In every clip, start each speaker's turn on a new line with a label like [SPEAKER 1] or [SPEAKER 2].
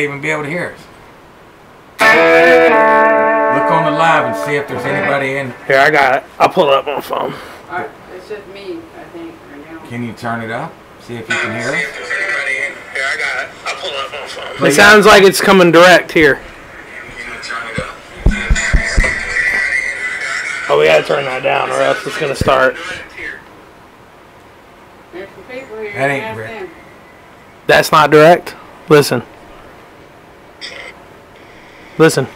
[SPEAKER 1] even be able to hear us. Look on the live and see if there's anybody in.
[SPEAKER 2] Here, I got it. I'll pull it up on the phone.
[SPEAKER 3] It's just me, I think, right now.
[SPEAKER 1] Can you turn it up? See if you can hear us.
[SPEAKER 2] Here, I got it. I'll pull it up on the phone.
[SPEAKER 1] Play
[SPEAKER 2] It sounds like it's coming direct here.
[SPEAKER 1] Can you turn it up?
[SPEAKER 2] Oh, we gotta turn that down, or else it's gonna start.
[SPEAKER 3] There's some people here.
[SPEAKER 1] That ain't
[SPEAKER 3] ask
[SPEAKER 1] Rick.
[SPEAKER 3] them.
[SPEAKER 2] That's not direct. Listen. Listen.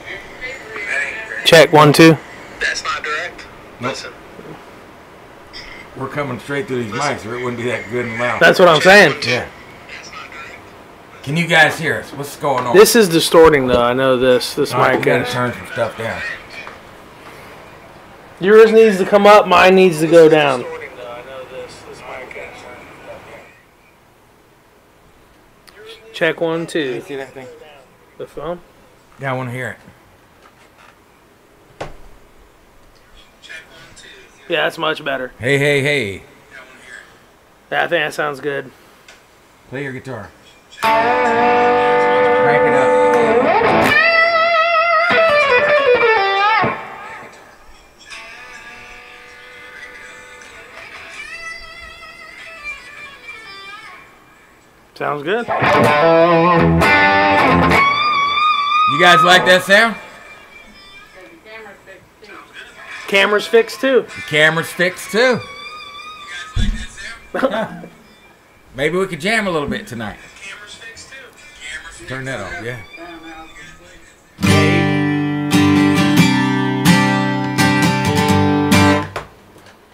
[SPEAKER 2] Check one, two. That's not direct.
[SPEAKER 1] Listen. We're coming straight through these mics, or it wouldn't be that good and loud.
[SPEAKER 2] That's what I'm saying.
[SPEAKER 1] yeah. Can you guys hear us? What's going on?
[SPEAKER 2] This is distorting, though. I know this. This
[SPEAKER 1] All right, we
[SPEAKER 2] mic
[SPEAKER 1] gotta
[SPEAKER 2] is.
[SPEAKER 1] turn some stuff down.
[SPEAKER 2] Yours needs to come up. Mine needs to go down. Check one, two.
[SPEAKER 1] see that thing?
[SPEAKER 2] The phone.
[SPEAKER 1] Yeah, I want to hear it.
[SPEAKER 2] Yeah, that's much better.
[SPEAKER 1] Hey, hey, hey.
[SPEAKER 2] Yeah, I think that sounds good.
[SPEAKER 1] Play your guitar. Crank it up.
[SPEAKER 2] Sounds good.
[SPEAKER 1] You guys like that sound?
[SPEAKER 3] Camera's fixed too.
[SPEAKER 2] Camera's fixed too.
[SPEAKER 1] The camera's fixed too. Maybe we could jam a little bit tonight. Camera's fixed too. Turn that off, yeah.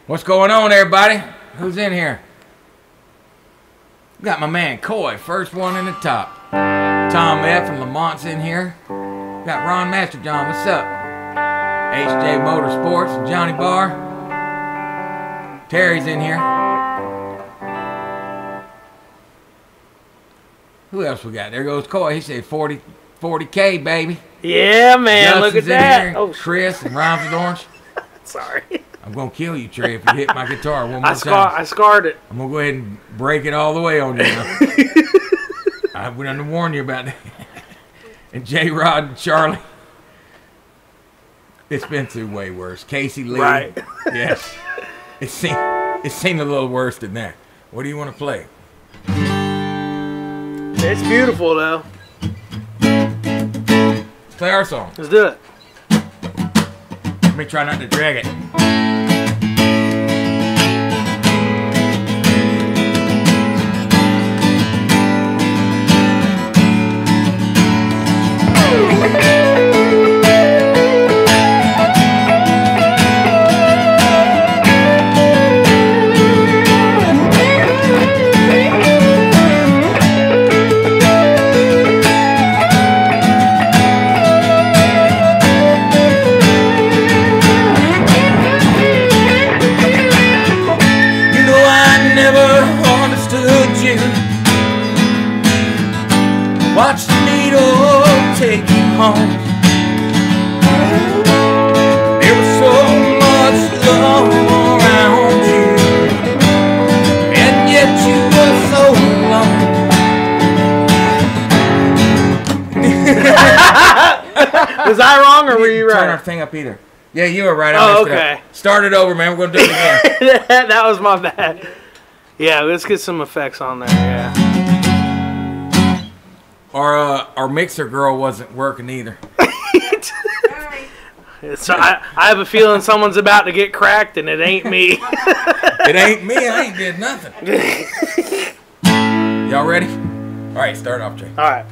[SPEAKER 1] What's going on, everybody? Who's in here? Got my man Coy, first one in the top. Tom F. and Lamont's in here. Got Ron Masterjohn, what's up? HJ Motorsports and Johnny Barr. Terry's in here. Who else we got? There goes Coy. He said 40, 40K, baby.
[SPEAKER 2] Yeah, man. Look
[SPEAKER 1] Justin's
[SPEAKER 2] at
[SPEAKER 1] in
[SPEAKER 2] that.
[SPEAKER 1] here.
[SPEAKER 2] Oh,
[SPEAKER 1] Chris and Rhymes with Orange.
[SPEAKER 2] sorry.
[SPEAKER 1] I'm gonna kill you, Trey, if you hit my guitar one more
[SPEAKER 2] I
[SPEAKER 1] time.
[SPEAKER 2] I scarred it.
[SPEAKER 1] I'm gonna go ahead and break it all the way on you. I went on to warn you about that. and J Rod and Charlie. It's been through way worse. Casey Lee.
[SPEAKER 2] Right.
[SPEAKER 1] Yes. It seemed it seemed a little worse than that. What do you want to play?
[SPEAKER 2] It's beautiful though.
[SPEAKER 1] Let's play our song.
[SPEAKER 2] Let's do it.
[SPEAKER 1] Let me try not to drag it. Were
[SPEAKER 2] you
[SPEAKER 1] Turn our thing up either. Yeah, you were right. I
[SPEAKER 2] Oh,
[SPEAKER 1] messed it up.
[SPEAKER 2] okay.
[SPEAKER 1] Start it over, man. We're gonna do it again.
[SPEAKER 2] that was my bad. Yeah, let's get some effects on there. Yeah.
[SPEAKER 1] our uh, our mixer girl wasn't working either.
[SPEAKER 3] Alright.
[SPEAKER 2] So I, I have a feeling someone's about to get cracked, and it ain't me.
[SPEAKER 1] It ain't me. I ain't did nothing. Y'all ready? All right, start off, Jay.
[SPEAKER 2] All right.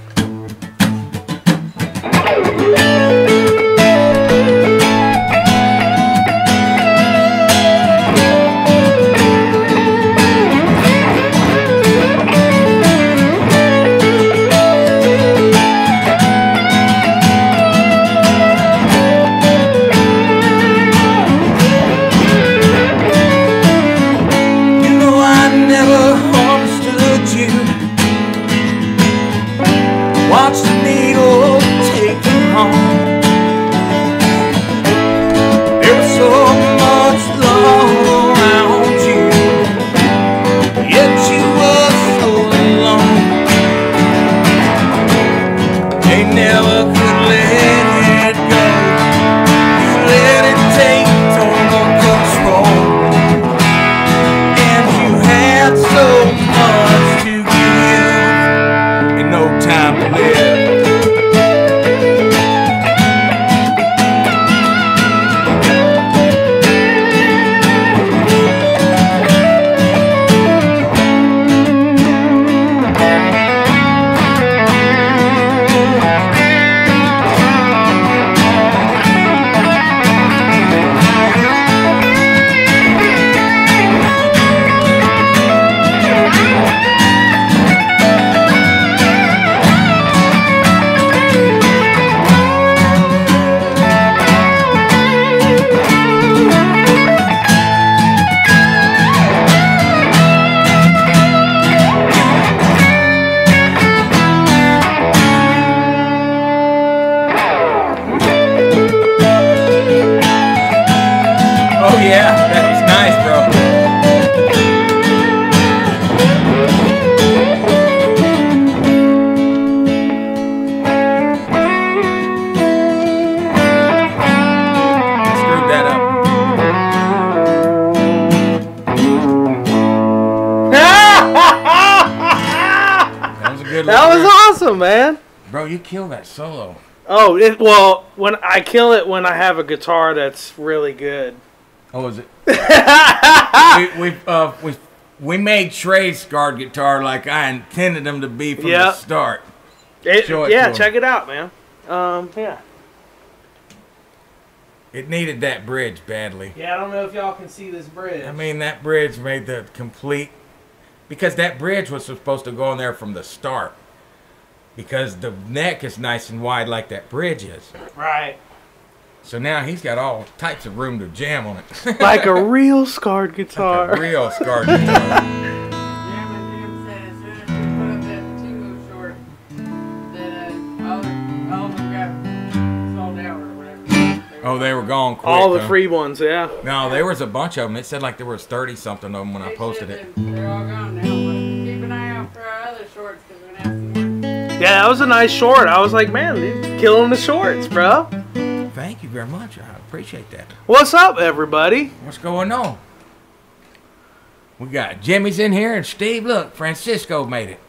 [SPEAKER 1] You kill that solo.
[SPEAKER 2] Oh, it, well, when I kill it when I have a guitar that's really good.
[SPEAKER 1] Oh, is it? we we uh we we made Trey's guard guitar like I intended them to be from the start.
[SPEAKER 2] It-
[SPEAKER 1] Show it
[SPEAKER 2] yeah,
[SPEAKER 1] to 'em.
[SPEAKER 2] check it out, man. Um, yeah.
[SPEAKER 1] It needed that bridge badly.
[SPEAKER 2] Yeah, I don't know if y'all can see this bridge.
[SPEAKER 1] I mean, that bridge made the complete because that bridge was supposed to go in there from the start. Because the neck is nice and wide like that bridge is.
[SPEAKER 2] right.
[SPEAKER 1] So now he's got all types of room to jam on it.
[SPEAKER 2] Like a real scarred
[SPEAKER 1] a
[SPEAKER 2] guitar.
[SPEAKER 1] real scarred guitar.
[SPEAKER 3] Jim and Jim said as soon as we put up that Temu short, that uh, all, the, all of them got sold out or whatever.
[SPEAKER 1] Oh, they were gone quick.
[SPEAKER 2] All the
[SPEAKER 1] huh?
[SPEAKER 2] free ones, yeah.
[SPEAKER 1] No, there was a bunch of them. It said like there was 30 something of them when I posted it.
[SPEAKER 3] They're all gone now,
[SPEAKER 2] Yeah, that was a nice short. I was like, man, dude, killing the shorts, bro.
[SPEAKER 1] Thank you very much. I appreciate that.
[SPEAKER 2] What's up, everybody?
[SPEAKER 1] What's going on? We got Jimmy's in here and Steve. Look, Francisco made it.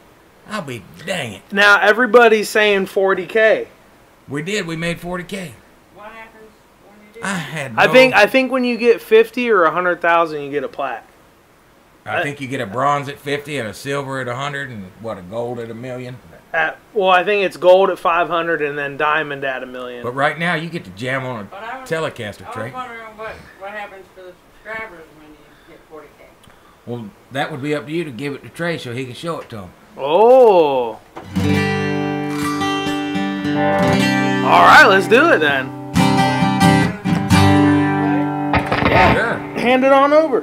[SPEAKER 1] I'll be dang it.
[SPEAKER 2] Now everybody's saying 40k.
[SPEAKER 1] We did. We made 40k.
[SPEAKER 3] What happens when you do?
[SPEAKER 1] I had. No I
[SPEAKER 2] think I think when you get 50 or 100,000, you get a plaque.
[SPEAKER 1] I think you get a bronze at 50 and a silver at 100 and what a gold at a million.
[SPEAKER 2] At, well, I think it's gold at 500 and then diamond at a million.
[SPEAKER 1] But right now you get to jam on
[SPEAKER 3] But I
[SPEAKER 1] a
[SPEAKER 3] was-
[SPEAKER 1] Telecaster,
[SPEAKER 3] I
[SPEAKER 1] Trey.
[SPEAKER 3] was wondering what, what happens to the subscribers when you get 40k.
[SPEAKER 1] Well, that would be up to you to give it to Trey so he can show it to him.
[SPEAKER 2] Oh. All right, let's do it then.
[SPEAKER 1] Sure.
[SPEAKER 2] Hand it on over.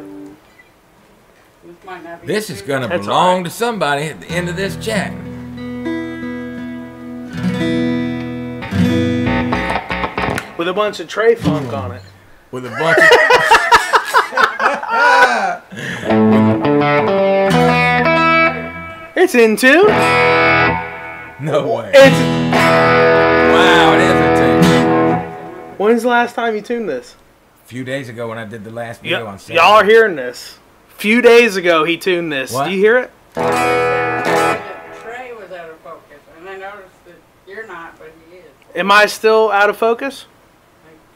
[SPEAKER 3] This might not be.
[SPEAKER 1] This is gonna belong
[SPEAKER 2] all right.
[SPEAKER 1] to somebody at the end of this chat.
[SPEAKER 2] With a bunch of Trey funk on it.
[SPEAKER 1] With a bunch of
[SPEAKER 2] It's in tune.
[SPEAKER 1] no way.
[SPEAKER 2] It's.
[SPEAKER 1] Wow, it is a tune.
[SPEAKER 2] When's the last time you tuned this?
[SPEAKER 1] A few days ago when I did the last video on Saturday.
[SPEAKER 2] y'all are hearing this. A Few days ago, he tuned this.
[SPEAKER 1] What?
[SPEAKER 2] Do you hear it? Am I still out of focus?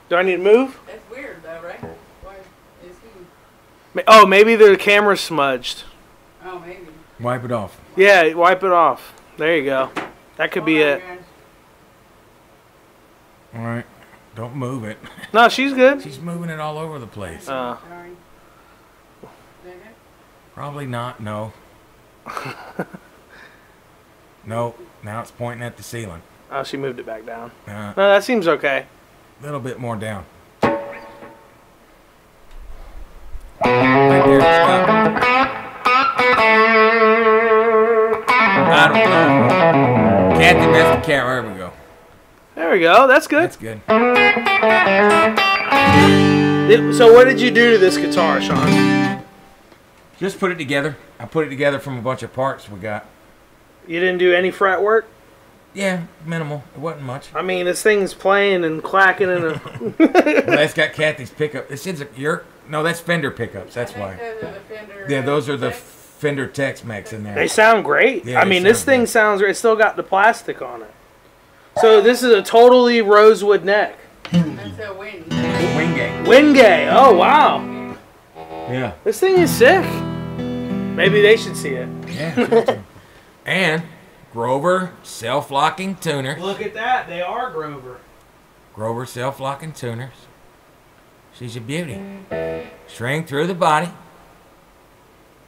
[SPEAKER 2] Do I need to move?
[SPEAKER 3] That's weird, though, right? Why is he?
[SPEAKER 2] Oh, maybe the camera's smudged.
[SPEAKER 3] Oh, maybe.
[SPEAKER 1] Wipe it off.
[SPEAKER 2] Yeah, wipe it off. There you go. That could be
[SPEAKER 3] Hold on,
[SPEAKER 2] it.
[SPEAKER 3] guys.
[SPEAKER 1] All right. Don't move it.
[SPEAKER 2] No, she's good.
[SPEAKER 1] She's moving it all over the place.
[SPEAKER 2] Uh,
[SPEAKER 3] Sorry. Is that it?
[SPEAKER 1] Probably not. No. no. Now it's pointing at the ceiling.
[SPEAKER 2] Oh, she moved it back down.
[SPEAKER 1] Uh,
[SPEAKER 2] No, that seems okay.
[SPEAKER 1] a little bit more down. Right there. I don't know. Kathy the camera. There we go.
[SPEAKER 2] There we go. That's good.
[SPEAKER 1] That's good.
[SPEAKER 2] It- So, what did you do to this guitar, Sean?
[SPEAKER 1] Just put it together. I put it together from a bunch of parts we got.
[SPEAKER 2] You didn't do any fret work?
[SPEAKER 1] Yeah, minimal. It wasn't much.
[SPEAKER 2] I mean, this thing's playing and clacking and. a.
[SPEAKER 1] Well, that's got Kathy's pickup. This is a your no, that's Fender pickups. That's why.
[SPEAKER 3] those are the Fender,
[SPEAKER 1] Yeah, those are the
[SPEAKER 3] Tex-
[SPEAKER 1] Fender Tex-Mex in there.
[SPEAKER 2] they sound great.
[SPEAKER 1] Yeah,
[SPEAKER 2] I mean, this thing
[SPEAKER 1] great.
[SPEAKER 2] sounds. It's still got the plastic on it. So this is a totally rosewood neck.
[SPEAKER 3] That's a wind.
[SPEAKER 1] Wingate.
[SPEAKER 2] Wingay. Oh wow,
[SPEAKER 1] Yeah.
[SPEAKER 2] this thing is sick. Maybe they should see it.
[SPEAKER 1] Yeah. and Grover self-locking tuner.
[SPEAKER 2] Look at that. They are Grover.
[SPEAKER 1] Grover self-locking tuners. She's a beauty. Mm-hmm. String through the body.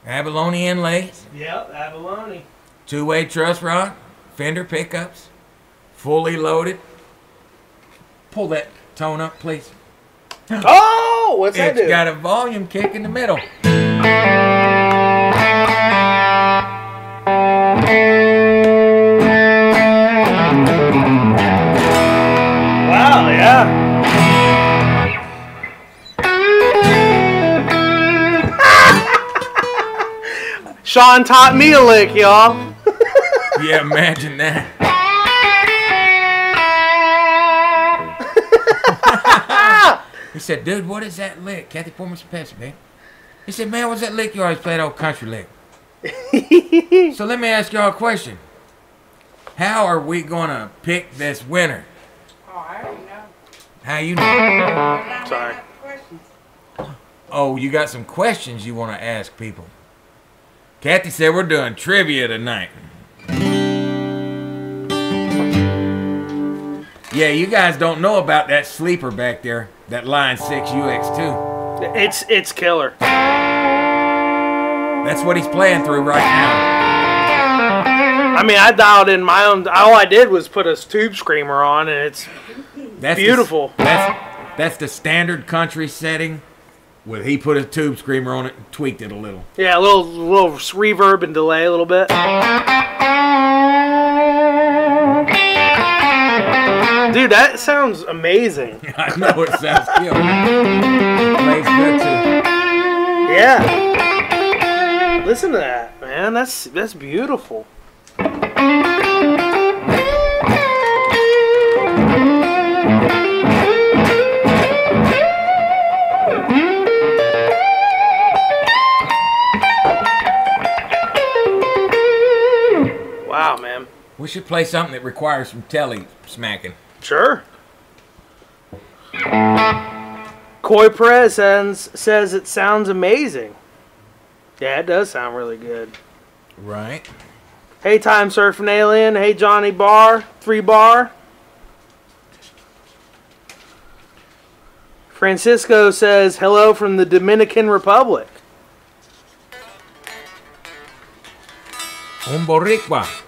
[SPEAKER 1] Abalone inlays.
[SPEAKER 2] Yep, abalone.
[SPEAKER 1] Two-way truss rod. Fender pickups. Fully loaded. Pull that tone up, please.
[SPEAKER 2] Oh, what's that
[SPEAKER 1] It's
[SPEAKER 2] do?
[SPEAKER 1] got a volume kick in the middle.
[SPEAKER 2] Sean taught me a lick, y'all.
[SPEAKER 1] Yeah, imagine that. he said, dude, what is that lick? Kathy, pour a some Pepsi, man. He said, man, what's that lick you always play, that old country lick? so let me ask y'all a question. How are we gonna pick this winner?
[SPEAKER 3] Oh, I already know.
[SPEAKER 1] How you know?
[SPEAKER 2] Sorry.
[SPEAKER 3] I have questions.
[SPEAKER 1] Oh, you got some questions you want to ask people. Kathy said we're doing trivia tonight. Yeah, you guys don't know about that sleeper back there, that Line 6 UX2.
[SPEAKER 2] It's it's killer.
[SPEAKER 1] That's what he's playing through right now.
[SPEAKER 2] I mean, I dialed in my own. All I did was put a tube screamer on, and it's
[SPEAKER 1] That's the-
[SPEAKER 2] Beautiful.
[SPEAKER 1] that's that's the standard country setting. With he put a tube screamer on it and tweaked it a little.
[SPEAKER 2] yeah, a little little reverb and delay a little bit. Dude, that sounds amazing.
[SPEAKER 1] I know it sounds killer. Plays good too.
[SPEAKER 2] Yeah. Listen to that, man. That's that's beautiful.
[SPEAKER 1] We should play something that requires some telly smacking.
[SPEAKER 2] Sure. Coy Perez says, says it sounds amazing. Yeah, it does sound really good.
[SPEAKER 1] Right.
[SPEAKER 2] Hey, Time Surfing Alien. Hey, Johnny Bar. Three Bar. Francisco says, hello from the Dominican Republic.
[SPEAKER 1] Un boricua.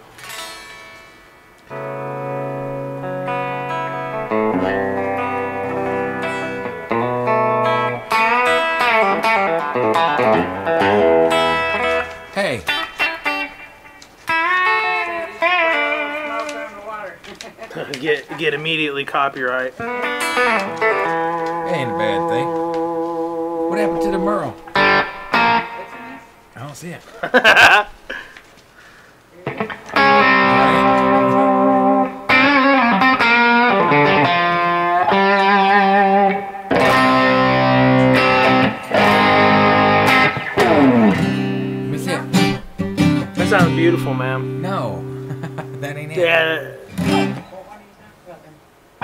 [SPEAKER 2] Get, get immediately copyright.
[SPEAKER 1] that ain't a bad thing. What happened to the Merle? I don't see it. Right. Let me see it.
[SPEAKER 2] That sounds beautiful, ma'am.
[SPEAKER 1] No, that ain't it.
[SPEAKER 2] Yeah,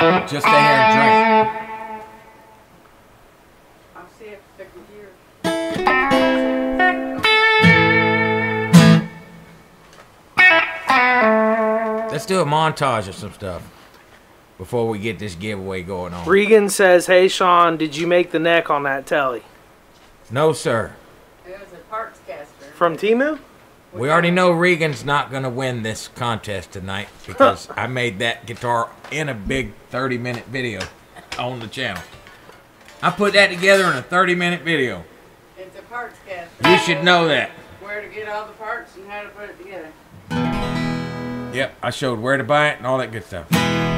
[SPEAKER 1] Just stay here and drink.
[SPEAKER 3] I'll see if the computer.
[SPEAKER 1] Let's do a montage of some stuff before we get this giveaway going on.
[SPEAKER 2] Regan says, hey, Sean, did you make the neck on that telly?
[SPEAKER 1] No, sir.
[SPEAKER 3] It was a parts caster.
[SPEAKER 2] From Temu?
[SPEAKER 1] We already know Regan's not going to win this contest tonight because I made that guitar in a big 30 minute video on the channel. I put that together in a 30 minute video.
[SPEAKER 3] It's a parts caster.
[SPEAKER 1] You should know that.
[SPEAKER 3] Where to get all the parts and how to put it together.
[SPEAKER 1] Yep, I showed where to buy it and all that good stuff.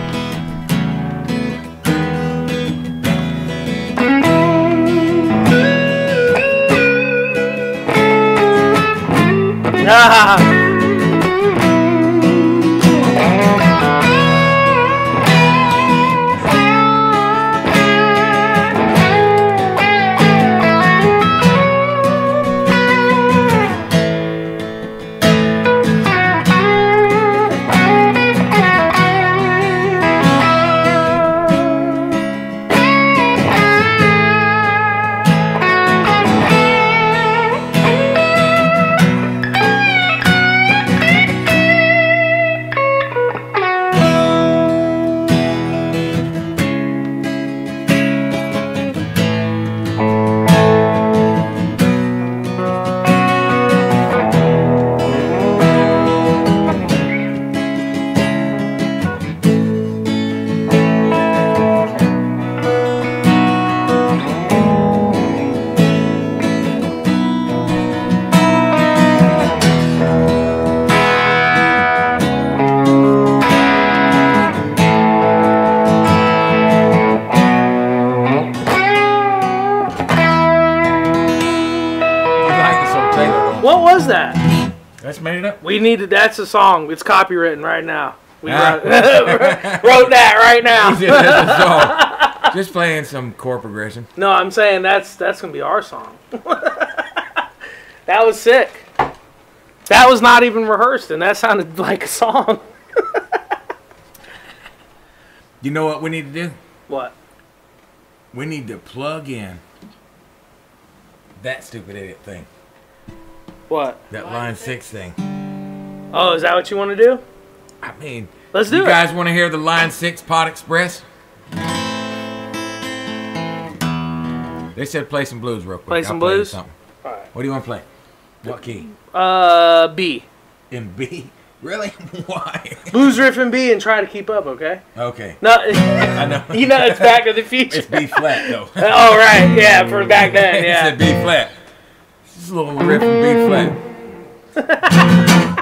[SPEAKER 2] Ah,
[SPEAKER 1] made it up.
[SPEAKER 2] We needed, that's a song. It's copywritten right now. We
[SPEAKER 1] Ah.
[SPEAKER 2] wrote, wrote that right now.
[SPEAKER 1] that's a song. Just playing some chord progression.
[SPEAKER 2] No, I'm saying that's that's gonna be our song. that was sick. That was not even rehearsed, and that sounded like a song.
[SPEAKER 1] You know what we need to do?
[SPEAKER 2] What?
[SPEAKER 1] We need to plug in that stupid idiot thing.
[SPEAKER 2] What?
[SPEAKER 1] That line six thing.
[SPEAKER 2] Oh, is that what you want to do?
[SPEAKER 1] I mean,
[SPEAKER 2] Let's do
[SPEAKER 1] you
[SPEAKER 2] it.
[SPEAKER 1] guys want to hear the line six Pod Express? They said play some blues real quick.
[SPEAKER 2] Play
[SPEAKER 1] I'll
[SPEAKER 2] some
[SPEAKER 1] play you
[SPEAKER 2] blues? Alright.
[SPEAKER 1] What do you want to play? What key?
[SPEAKER 2] Uh, B.
[SPEAKER 1] In B? Really? Why?
[SPEAKER 2] Blues riff in B and try to keep up, okay?
[SPEAKER 1] Okay.
[SPEAKER 2] No,
[SPEAKER 1] I know.
[SPEAKER 2] you know it's Back to the Future.
[SPEAKER 1] It's B flat though.
[SPEAKER 2] oh right, yeah, for back then, yeah.
[SPEAKER 1] It's a B flat. Just a little riff in B flat.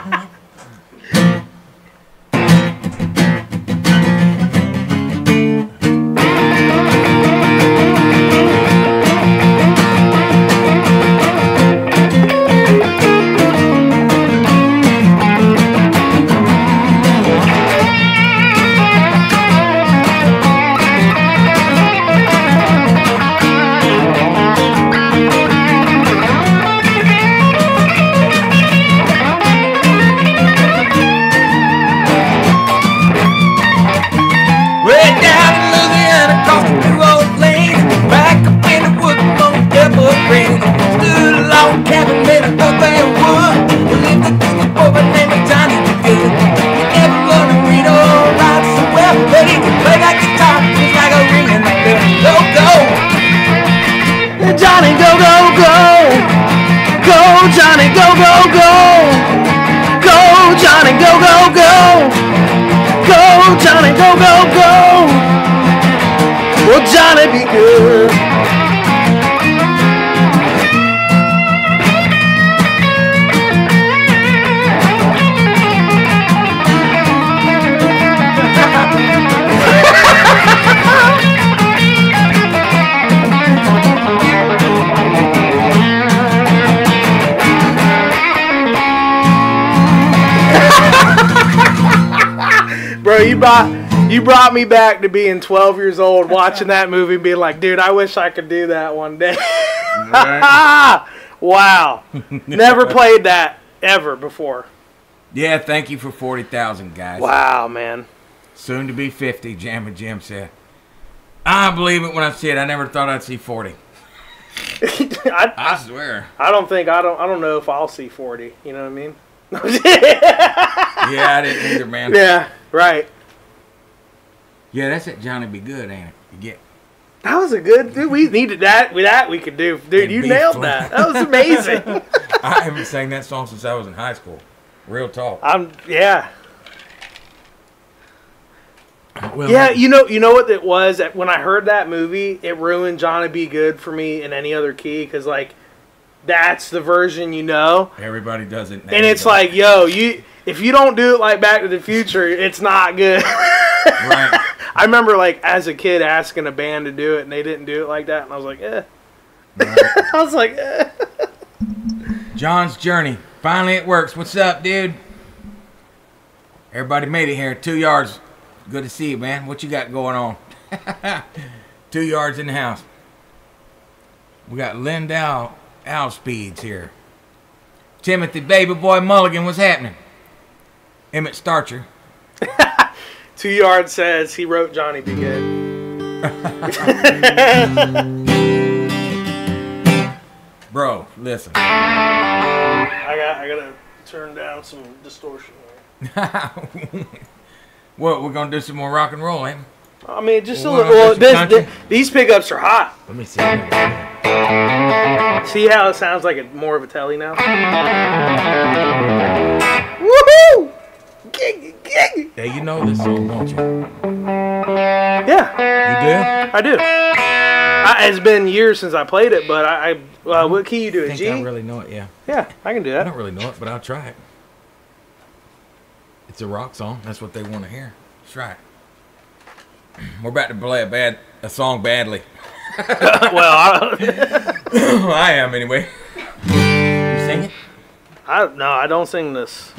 [SPEAKER 1] Go, go!
[SPEAKER 2] Well, oh, Johnny, be good. Bro, you brought you mm. brought me back to being 12 years old, watching that movie, being like, dude, I wish I could do that one day. wow, never played that ever before.
[SPEAKER 1] Yeah, thank you for 40,000, guys.
[SPEAKER 2] Wow, man.
[SPEAKER 1] Soon to be 50, Jam and Jim said. I believe it when I see it. I never thought I'd see 40.
[SPEAKER 2] I,
[SPEAKER 1] I swear.
[SPEAKER 2] I don't think I don't I don't know if I'll see 40. You know what I mean?
[SPEAKER 1] Yeah, I didn't either, man.
[SPEAKER 2] yeah, right.
[SPEAKER 1] Yeah, that's it. Johnny B. Goode, ain't it? You get
[SPEAKER 2] That was a good dude. We needed that. With that, we could do. Dude,
[SPEAKER 1] And
[SPEAKER 2] you nailed that. That was amazing.
[SPEAKER 1] I haven't sang that song since I was in high school. Real talk.
[SPEAKER 2] I'm yeah.
[SPEAKER 1] Well,
[SPEAKER 2] Yeah, you know, you know what it was when I heard that movie. It ruined Johnny B. Goode for me in any other key because like that's the version you know,
[SPEAKER 1] everybody does it. now,
[SPEAKER 2] and it's like, yo, you if you don't do it like Back to the Future, it's not good.
[SPEAKER 1] right.
[SPEAKER 2] I remember like as a kid asking a band to do it, and they didn't do it like that, and I was like, eh. I was like, eh.
[SPEAKER 1] John's journey. Finally, it works. What's up, dude? Everybody made it here. Two yards. Good to see you, man. What you got going on? Two yards in the house. We got Lindell Al Speeds here. Timothy Baby Boy Mulligan, what's happening? Emmett Starcher.
[SPEAKER 2] Two Yard says he wrote Johnny B. Goode.
[SPEAKER 1] Bro, listen.
[SPEAKER 2] I got I gotta turn down some distortion.
[SPEAKER 1] What, we're going to do some more rock and roll, ain't we?
[SPEAKER 2] I mean, just a little. Well,
[SPEAKER 1] just
[SPEAKER 2] this,
[SPEAKER 1] country.
[SPEAKER 2] these pickups are hot.
[SPEAKER 1] Let me see.
[SPEAKER 2] See how it sounds like it's more of a telly now? Woohoo! Gig, gig.
[SPEAKER 1] Yeah, you know this song, don't you?
[SPEAKER 2] Yeah,
[SPEAKER 1] You do?
[SPEAKER 2] I do. I, it's been years since I played it, but I. I uh, what key you do
[SPEAKER 1] do? I
[SPEAKER 2] it?
[SPEAKER 1] think
[SPEAKER 2] G.
[SPEAKER 1] I really know it, yeah.
[SPEAKER 2] yeah, I can do that.
[SPEAKER 1] I don't really know it, but I'll try it. It's a rock song. That's what they want to hear. Let's try it. We're about to play a bad a song badly.
[SPEAKER 2] well, I,
[SPEAKER 1] I am anyway. You sing it?
[SPEAKER 2] I no, I don't sing this.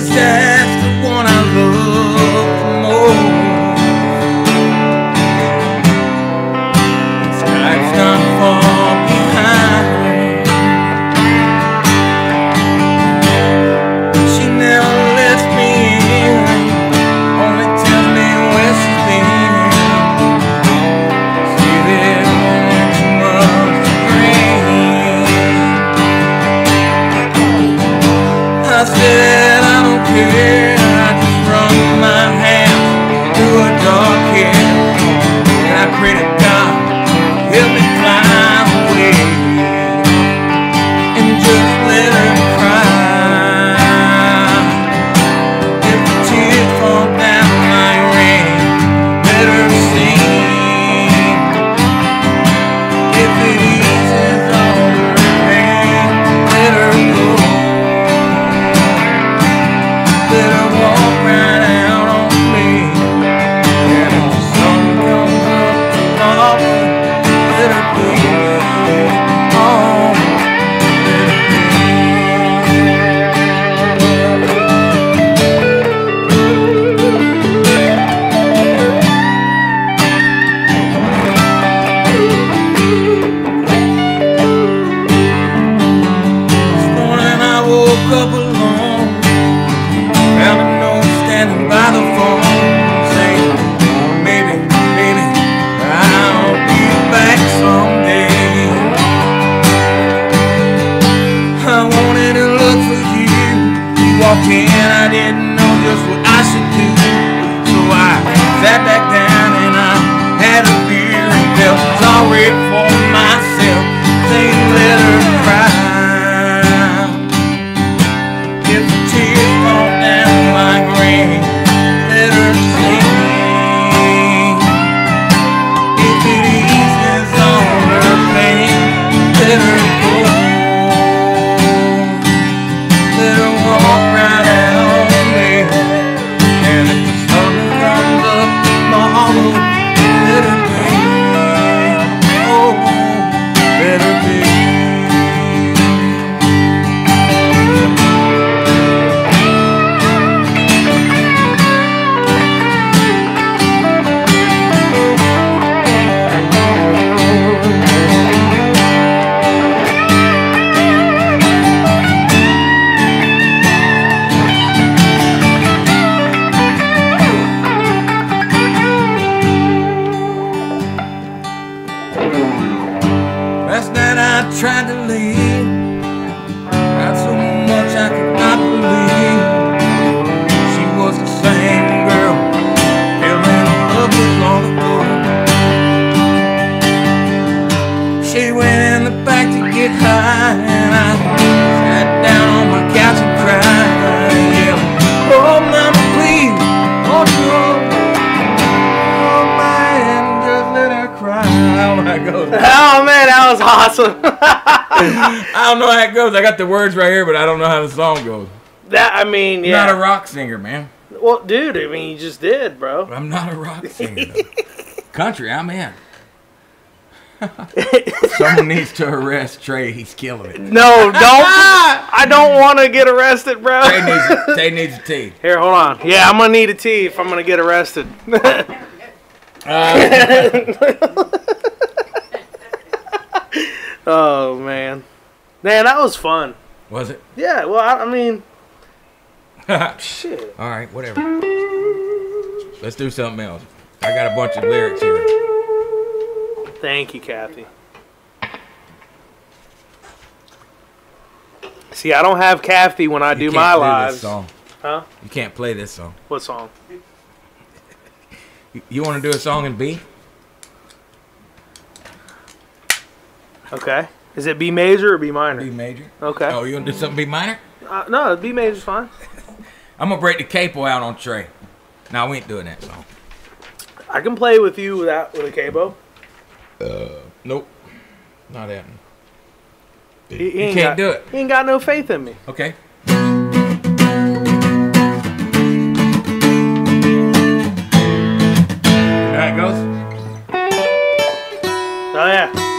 [SPEAKER 1] is
[SPEAKER 2] dead.
[SPEAKER 1] Rock singer, man.
[SPEAKER 2] Well, dude, I mean, you just did, bro.
[SPEAKER 1] I'm not a rock singer. Country, I'm in. Someone needs to arrest Trey. He's killing it.
[SPEAKER 2] No, don't. I don't want to get arrested, bro.
[SPEAKER 1] Trey needs a, Trey needs a tea.
[SPEAKER 2] Here, hold on. Yeah, I'm gonna need a tea if I'm gonna get arrested. Uh. oh man, man, that was fun.
[SPEAKER 1] Was it?
[SPEAKER 2] Yeah, well, I, I mean, shit.
[SPEAKER 1] All right, whatever. Let's do something else. I got a bunch of lyrics here.
[SPEAKER 2] Thank you, Kathy. See, I don't have Kathy when I
[SPEAKER 1] You
[SPEAKER 2] do my
[SPEAKER 1] can't
[SPEAKER 2] lives.
[SPEAKER 1] This song.
[SPEAKER 2] Huh?
[SPEAKER 1] You can't play this song.
[SPEAKER 2] What song?
[SPEAKER 1] You, you want to do a song in B?
[SPEAKER 2] Okay. Is it B major or B minor?
[SPEAKER 1] B major.
[SPEAKER 2] Okay.
[SPEAKER 1] Oh, you want to do something B minor?
[SPEAKER 2] Uh, no, B major's fine.
[SPEAKER 1] I'm gonna break the capo out on Trey. No, we ain't doing that song.
[SPEAKER 2] I can play with you without with a capo.
[SPEAKER 1] Uh, nope. Not happening.
[SPEAKER 2] He, he
[SPEAKER 1] You can't
[SPEAKER 2] got,
[SPEAKER 1] do it.
[SPEAKER 2] He ain't got no faith in me.
[SPEAKER 1] Okay. There it goes.
[SPEAKER 2] Oh yeah. Yeah.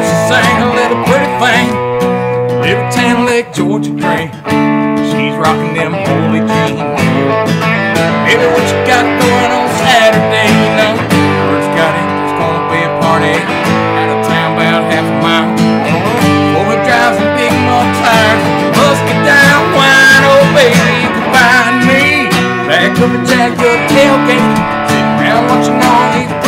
[SPEAKER 1] And let them a little pretty thing. Little tan leg Georgia dream. She's rocking them holy jeans. Baby, what you got going on Saturday? You know, first got it. There's gonna be a party out of town, about half a mile. Four wheel drives and big mud tires. Must get down, wine, oh baby, you can find me. Back of a jacked up tailgate, sitting around watching all these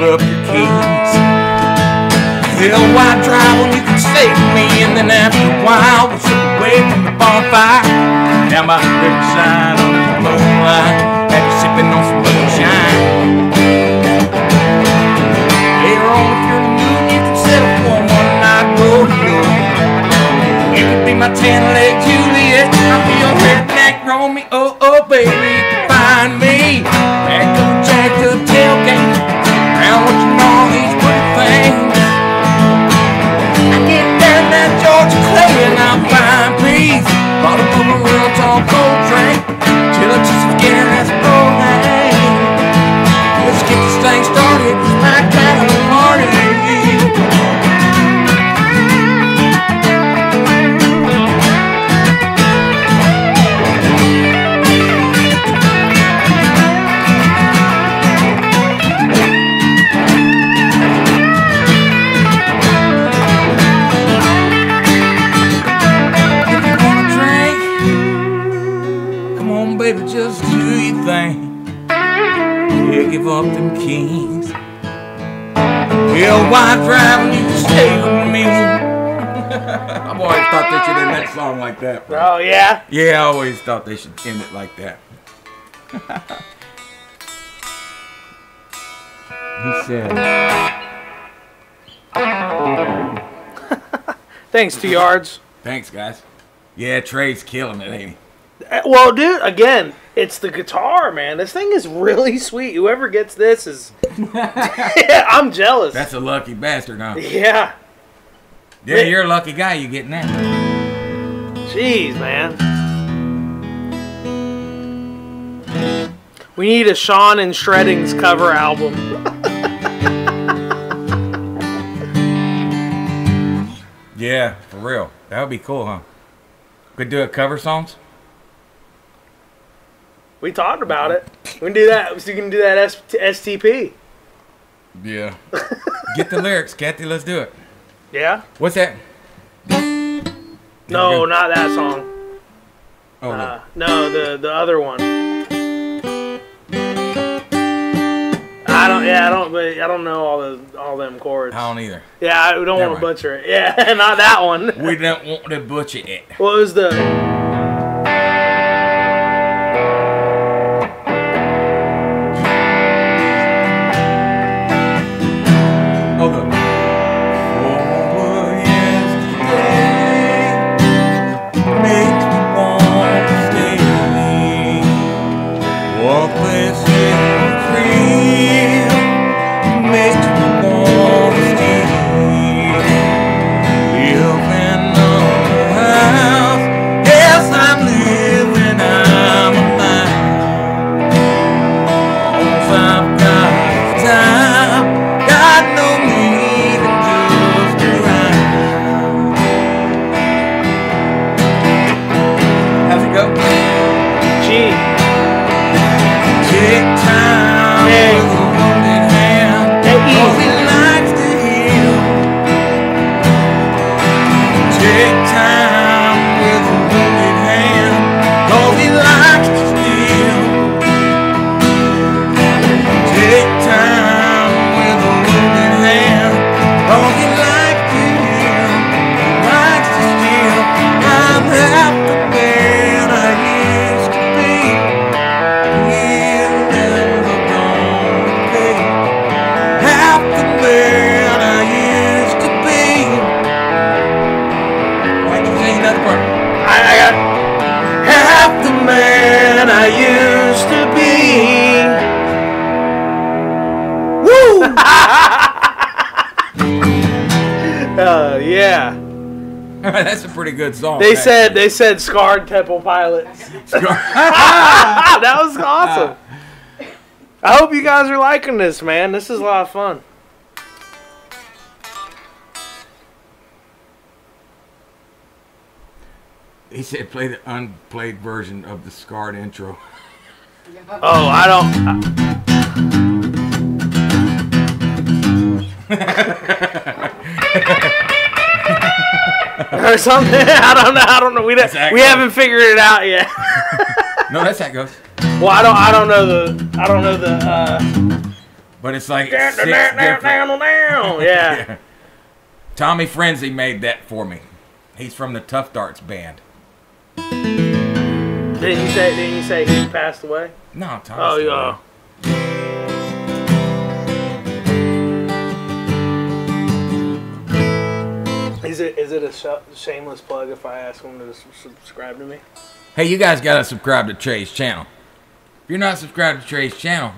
[SPEAKER 1] Give up your keys. Hell, why drive when you can with me? And then after a while, we'll slip away from the bonfire. Now my riverside under the moonlight, have you sipping on some moonshine. Later on, if you're mood, you can settle for one night rodeo. You could be my ten leg Juliet, I'll be your redneck Romeo. Oh, oh, baby, you can find me Georgia clay like that. bro.
[SPEAKER 2] Oh yeah.
[SPEAKER 1] Yeah, I always thought they should end it like that. he said,
[SPEAKER 2] Thanks, two yards.
[SPEAKER 1] "Thanks, guys." Yeah, Trey's killing it, ain't he?
[SPEAKER 2] Uh, Well, dude, again, it's the guitar, man. This thing is really sweet. Whoever gets this is. I'm jealous.
[SPEAKER 1] That's a lucky bastard, huh?
[SPEAKER 2] yeah.
[SPEAKER 1] Yeah, you're a lucky guy. You getting that?
[SPEAKER 2] Jeez, man. We need a Sean and Shreddings cover album.
[SPEAKER 1] Yeah, for real. That would be cool, huh? Could do a cover songs.
[SPEAKER 2] We talked about it. We can do that. So you can do that S- STP.
[SPEAKER 1] Yeah. Get the lyrics, Kathy. Let's do it.
[SPEAKER 2] Yeah?
[SPEAKER 1] What's that?
[SPEAKER 2] No, not that song.
[SPEAKER 1] Oh,
[SPEAKER 2] Uh, no, the the other one. I don't. Yeah, I don't. I don't know all the all them chords.
[SPEAKER 1] I don't either.
[SPEAKER 2] Yeah, I don't want to butcher it. Yeah, not that one.
[SPEAKER 1] We don't want to butcher it.
[SPEAKER 2] What was
[SPEAKER 1] the? Song.
[SPEAKER 2] They
[SPEAKER 1] actually.
[SPEAKER 2] said they said scarred Temple Pilots. that was awesome. I hope you guys are liking this, man. This is a lot of fun.
[SPEAKER 1] He said play the unplayed version of the scarred intro.
[SPEAKER 2] Oh, I don't. or something. I don't know. I don't know. We don't, we haven't figured it out yet.
[SPEAKER 1] No, that's how it goes.
[SPEAKER 2] well, I don't. I don't know the. I don't know the. Uh,
[SPEAKER 1] But it's like
[SPEAKER 2] down,
[SPEAKER 1] six
[SPEAKER 2] down, down,
[SPEAKER 1] different.
[SPEAKER 2] down, down. Yeah.
[SPEAKER 1] Tommy Frenzy made that for me. He's from the Tough Darts band.
[SPEAKER 2] Didn't you say? Didn't you say he passed away?
[SPEAKER 1] No, Tommy.
[SPEAKER 2] Oh yeah. Is it is it a sh- shameless plug if I ask them to s- subscribe to me?
[SPEAKER 1] Hey, you guys gotta subscribe to Trey's channel. If you're not subscribed to Trey's channel,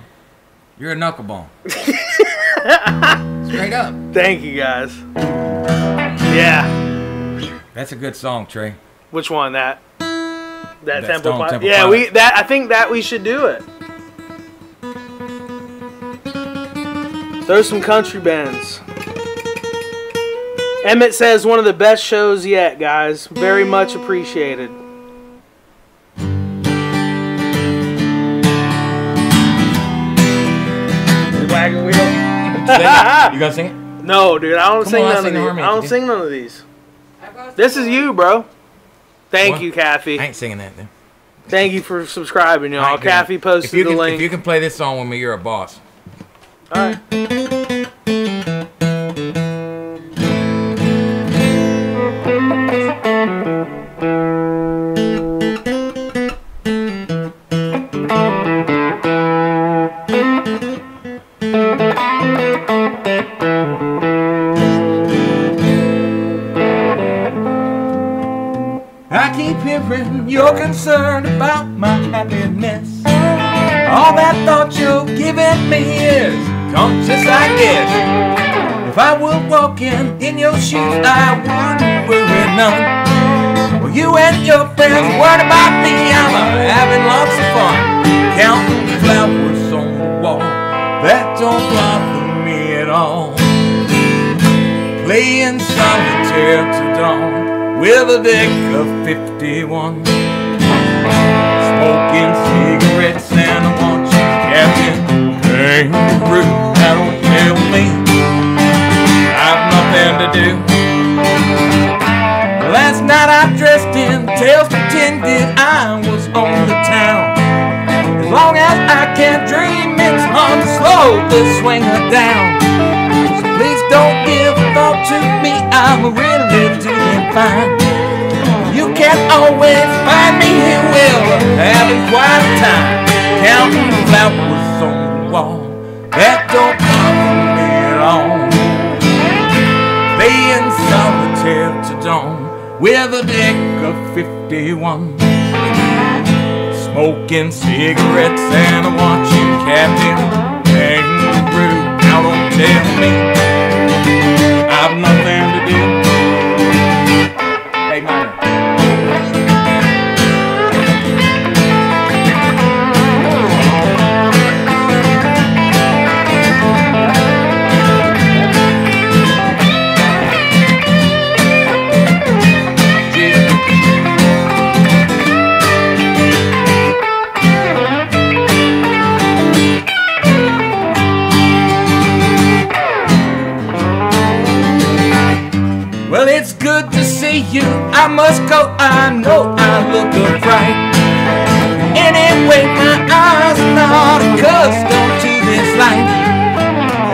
[SPEAKER 1] you're a knucklebone. Straight up.
[SPEAKER 2] Thank you guys. Yeah.
[SPEAKER 1] That's a good song, Trey.
[SPEAKER 2] Which one? That. That,
[SPEAKER 1] That
[SPEAKER 2] Temple,
[SPEAKER 1] Stone Temple
[SPEAKER 2] Yeah, we that I think that we should do it. Throw some country bands. Emmett says one of the best shows yet, guys. Very much appreciated. Wagon wheel.
[SPEAKER 1] you gonna sing it?
[SPEAKER 2] No, dude, I don't
[SPEAKER 1] Come
[SPEAKER 2] sing
[SPEAKER 1] on,
[SPEAKER 2] none
[SPEAKER 1] sing
[SPEAKER 2] of
[SPEAKER 1] the
[SPEAKER 2] these. I don't
[SPEAKER 1] dude.
[SPEAKER 2] sing none of these. This is you, bro. Thank
[SPEAKER 1] What?
[SPEAKER 2] you, Kathy.
[SPEAKER 1] I ain't singing that then.
[SPEAKER 2] Thank you for subscribing, y'all.
[SPEAKER 1] ain't.
[SPEAKER 2] Kathy posted
[SPEAKER 1] if you
[SPEAKER 2] the
[SPEAKER 1] can,
[SPEAKER 2] link.
[SPEAKER 1] If you can play this song with me, you're a boss.
[SPEAKER 2] All right.
[SPEAKER 1] With a deck of 51. Smoking cigarettes and I want you, Captain Kangaroo. Don't tell me I've nothing to do. Last night I dressed in tails, pretended I was on the town. As long as I can dream, it's hard to slow the swinger down. So please don't give thought to me, I'm really fine. You can always find me here, well, having quiet time. Counting flowers on the wall, that don't bother me at all. Playing solitaire to dawn with a deck of 51. Smoking cigarettes and watching Captain Kangaroo. Now don't tell me I've nothing to do. must go, I know I look up right. Anyway, my eyes are not accustomed to this light,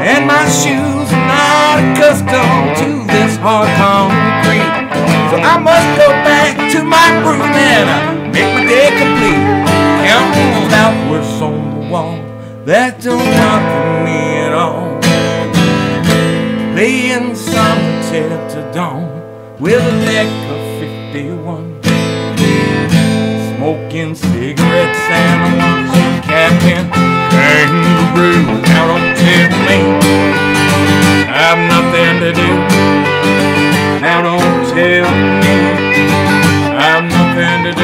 [SPEAKER 1] and my shoes are not accustomed to this hard concrete. So I must go back to my room and I make my day complete. Counting outwards on the wall that don't bother me at all. Playing solitaire to dawn with a neck. 21 Smoking cigarettes and a watching Captain Kangaroo out on Tiffany I've nothing to do. Now don't tell me. I've nothing to do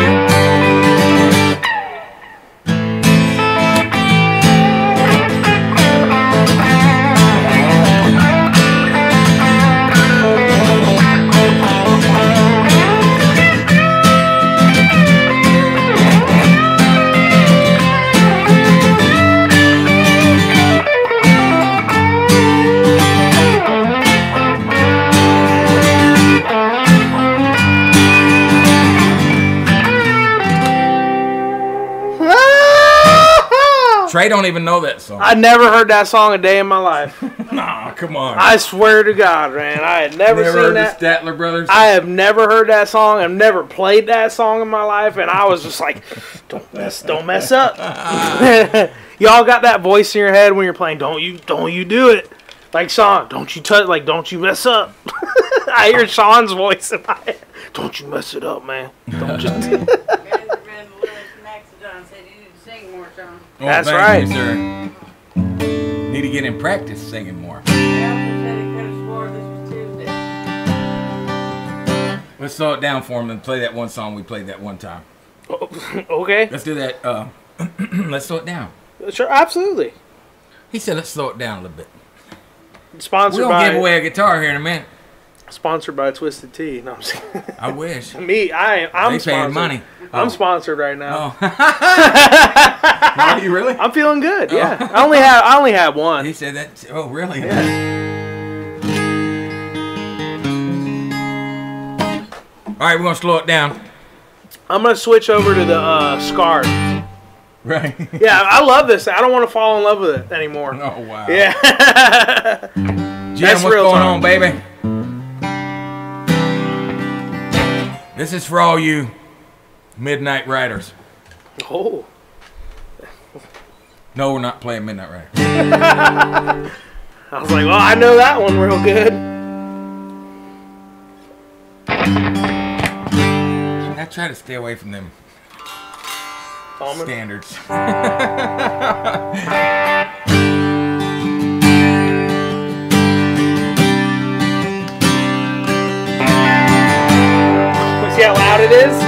[SPEAKER 1] Trey don't even know that song.
[SPEAKER 2] I never heard that song a day in my life.
[SPEAKER 1] Nah, come on.
[SPEAKER 2] I swear to God, man, I had never,
[SPEAKER 1] never
[SPEAKER 2] seen
[SPEAKER 1] heard
[SPEAKER 2] that.
[SPEAKER 1] Statler Brothers.
[SPEAKER 2] I have never heard that song. I've never played that song in my life, and I was just like, "Don't mess, don't mess up." Y'all got that voice in your head when you're playing. Don't you, don't you do it? Like Sean, don't you touch, like, don't you mess up. I hear Sean's voice in my head. Don't you mess it up, man. Don't just.
[SPEAKER 3] Guys have read Lewis Maxidon said you need to sing more, Sean.
[SPEAKER 1] Oh,
[SPEAKER 2] That's
[SPEAKER 1] thank
[SPEAKER 2] right.
[SPEAKER 1] you, sir. Need to get in practice singing more.
[SPEAKER 3] Yeah, said he could have swore this was Tuesday.
[SPEAKER 1] Let's slow it down for him and play that one song we played that one time.
[SPEAKER 2] okay,
[SPEAKER 1] Let's do that. Uh, let's slow it down.
[SPEAKER 2] sure, absolutely.
[SPEAKER 1] He said, let's slow it down a little bit.
[SPEAKER 2] Sponsored
[SPEAKER 1] We'll
[SPEAKER 2] by
[SPEAKER 1] give away a guitar here in a minute.
[SPEAKER 2] Sponsored by Twisted Tea. No, I'm.
[SPEAKER 1] I wish.
[SPEAKER 2] me. I I'm
[SPEAKER 1] they
[SPEAKER 2] sponsored.
[SPEAKER 1] paying money.
[SPEAKER 2] I'm
[SPEAKER 1] Oh.
[SPEAKER 2] sponsored right now.
[SPEAKER 1] Oh. Are you really?
[SPEAKER 2] I'm feeling good. Yeah, I only have I only have one.
[SPEAKER 1] He said that. Oh, really? Yeah. All right, we're gonna slow it down.
[SPEAKER 2] I'm gonna switch over to the uh, Scarred.
[SPEAKER 1] Right.
[SPEAKER 2] Yeah, I love this. I don't want to fall in love with it anymore.
[SPEAKER 1] Oh wow.
[SPEAKER 2] Yeah.
[SPEAKER 1] Jim,
[SPEAKER 2] That's
[SPEAKER 1] what's
[SPEAKER 2] real
[SPEAKER 1] going
[SPEAKER 2] talk.
[SPEAKER 1] on, baby? This is for all you midnight riders.
[SPEAKER 2] oh.
[SPEAKER 1] No, we're not playing Midnight Rider.
[SPEAKER 2] I was like, well, I know that one real good.
[SPEAKER 1] I try to stay away from them standards.
[SPEAKER 2] how loud it is?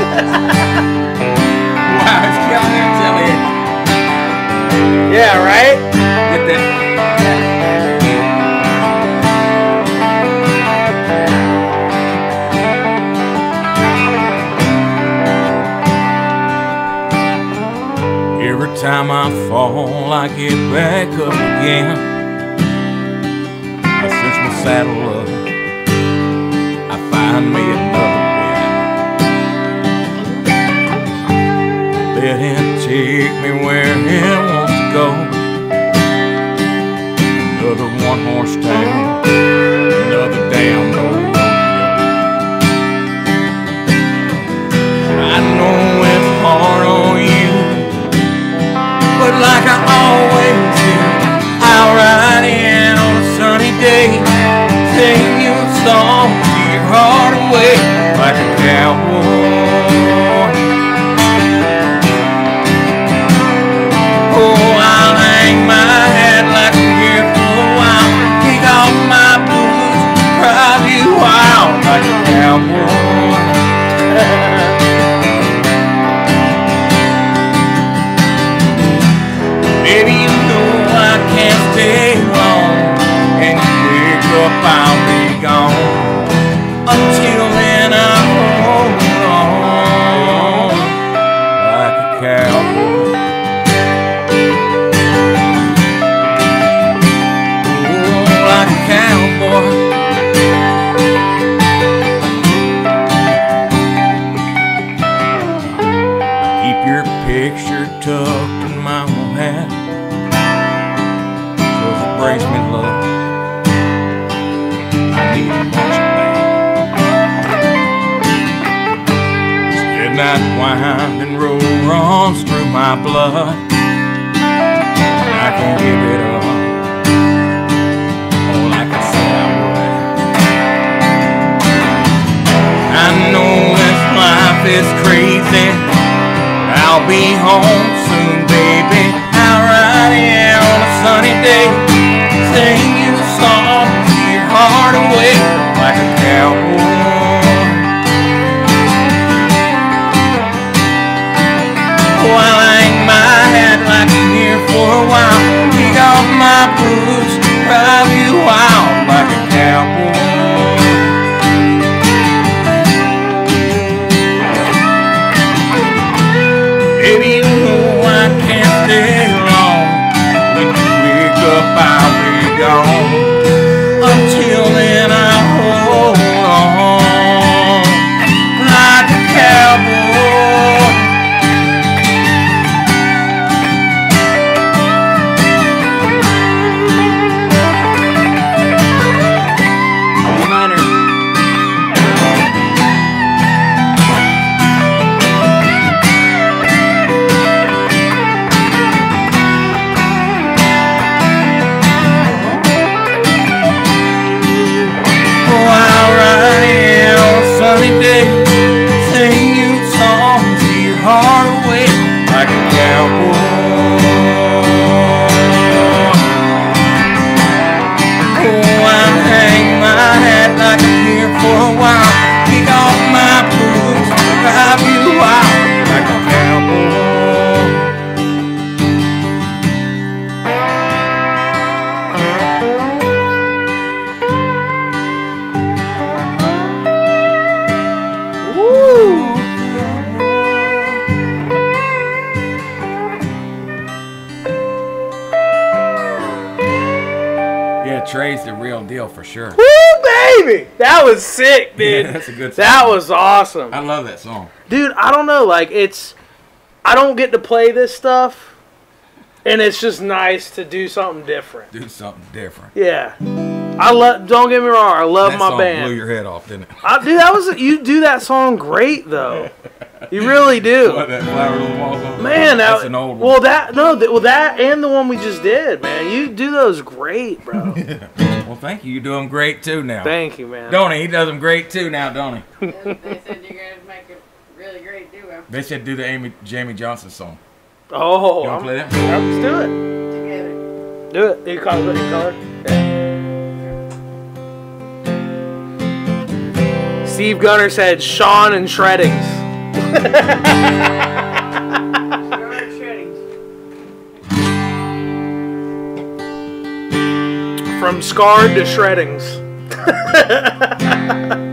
[SPEAKER 1] wow, it's killing I'm
[SPEAKER 2] yeah, right?
[SPEAKER 1] Get that. Every time I fall, I get back up again. I cinch my saddle up. I find me another take me where it wants to go. Another one horse like a cowboy. Baby, you know I can't stay long. And you wake up, I'll be gone. Until my blood. I can't give it up. Like I said I would. I know this life is crazy. I'll be home soon, baby. I'll ride in on a sunny day. Sing you a song, your heart away like a cowboy. I'm Trey's the real deal for sure.
[SPEAKER 2] Woo, baby! That was sick, dude.
[SPEAKER 1] Yeah, that's a good song.
[SPEAKER 2] That was awesome.
[SPEAKER 1] I love that song.
[SPEAKER 2] Dude, I don't know. Like, it's. I don't get to play this stuff. And it's just nice to do something different.
[SPEAKER 1] Do something different.
[SPEAKER 2] Yeah. I love. Don't get me wrong. I love
[SPEAKER 1] that
[SPEAKER 2] my
[SPEAKER 1] song
[SPEAKER 2] band.
[SPEAKER 1] blew your head off, didn't it?
[SPEAKER 2] I, dude, that was you do that song great though. You really do.
[SPEAKER 1] What, that Flower Little Walls?
[SPEAKER 2] Man, that,
[SPEAKER 1] that's an old one.
[SPEAKER 2] Well, that no, th- well that and the one we just did, man. You do those great, bro.
[SPEAKER 1] Well, thank you. You do them great too now.
[SPEAKER 2] Thank you, man.
[SPEAKER 1] Don't he? He does them great too now, don't he?
[SPEAKER 3] they said you guys make a really really great duo
[SPEAKER 1] They said do the Amy Jamey Johnson song.
[SPEAKER 2] Oh, oh, oh
[SPEAKER 1] You
[SPEAKER 2] I'm-
[SPEAKER 1] want to play that?
[SPEAKER 2] yeah, let's do it.
[SPEAKER 3] together.
[SPEAKER 2] Do it. You call it. You call it. Yeah. Steve Gunner said Sean and Shreddings. From scarred to shreddings.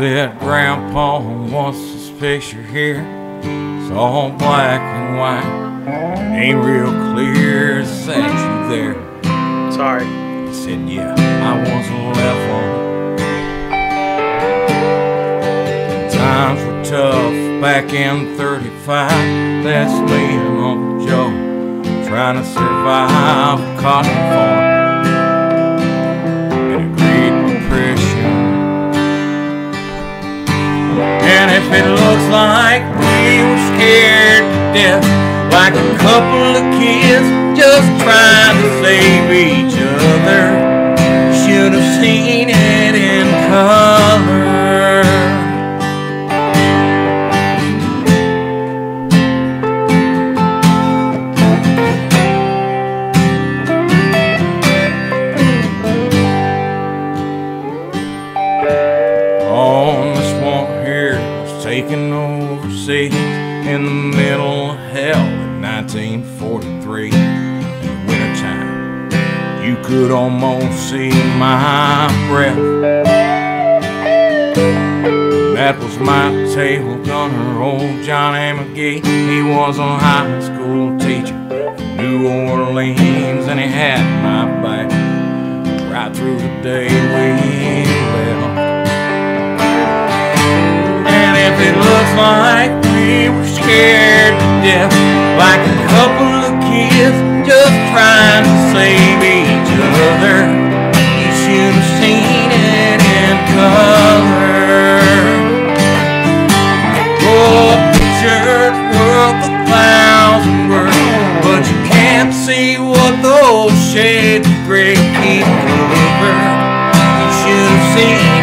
[SPEAKER 1] said, Grandpa, wants this picture here? It's all black and white. Ain't real clear. That you there?
[SPEAKER 2] Sorry.
[SPEAKER 1] He said, Yeah, I was left on. Times were tough back in 35. That's me and Uncle Joe trying to survive a cotton farm it looks like we were scared to death, like a couple of kids just trying to save each other, should have seen it in color. Could almost see my breath. That was my tail gunner, old Johnny McGee. He was a high school teacher in New Orleans, and he had my back right through the day we left. And if it looks like we were scared to death, like a couple of kids just trying to save each other, you should have seen it in color. Pictures worth a thousand words, but you can't see what those shades of gray keep cover. You should have seen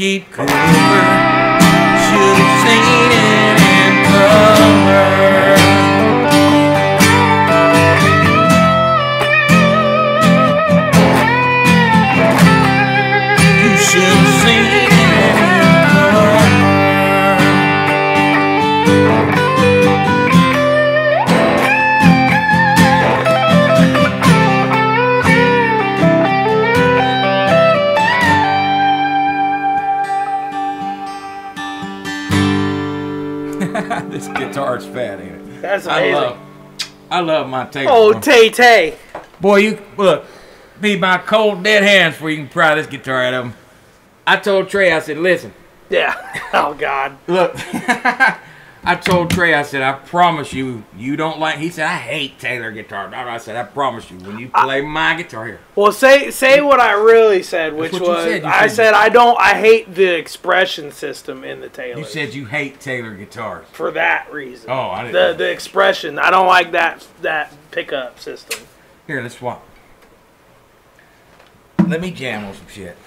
[SPEAKER 1] keep
[SPEAKER 2] Oh. Tay Tay.
[SPEAKER 1] Boy, you look, be my cold dead hands before you can pry this guitar out of him. I told Trey, I said, listen,
[SPEAKER 2] Yeah. Oh God.
[SPEAKER 1] look. I told Trey, I said, I promise you, you don't like. He said, I hate Taylor guitar. I said, I promise you, when you play my guitar here,
[SPEAKER 2] Well, say say what I really said, which
[SPEAKER 1] what you
[SPEAKER 2] was
[SPEAKER 1] said. You
[SPEAKER 2] I
[SPEAKER 1] said-
[SPEAKER 2] I don't. I hate the expression system in the Taylor.
[SPEAKER 1] you said you hate Taylor guitars.
[SPEAKER 2] for that reason.
[SPEAKER 1] Oh, I
[SPEAKER 2] the
[SPEAKER 1] didn't.
[SPEAKER 2] the expression. I don't like that that pickup system.
[SPEAKER 1] Here, let's swap. Let me jam on some shit.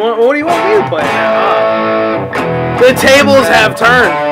[SPEAKER 2] want? What do you want me to play now? huh? The tables have turned.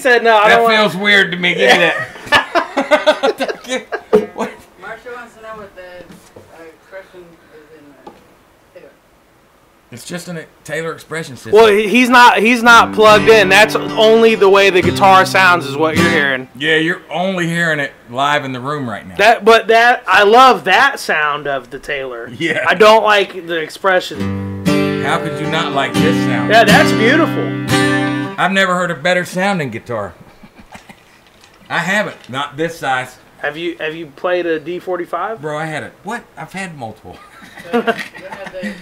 [SPEAKER 2] Said no. I
[SPEAKER 1] That
[SPEAKER 2] don't want.
[SPEAKER 1] feels weird to me. Give me that. what?
[SPEAKER 3] Marcia wants to know what the uh, expression is in the tape.
[SPEAKER 1] It's just a Taylor expression system.
[SPEAKER 2] Well, he's not. He's not plugged in. That's only the way the guitar sounds is what you're hearing.
[SPEAKER 1] yeah, you're only hearing it live in the room right now.
[SPEAKER 2] That, but that I love that sound of the Taylor.
[SPEAKER 1] Yeah.
[SPEAKER 2] I don't like the expression.
[SPEAKER 1] How could you not like this sound?
[SPEAKER 2] Yeah, that's beautiful.
[SPEAKER 1] I've never heard a better sounding guitar. I haven't. Not this size.
[SPEAKER 2] Have you have you played a D45?
[SPEAKER 1] Bro, I had it. What? I've had multiple.
[SPEAKER 3] So you had the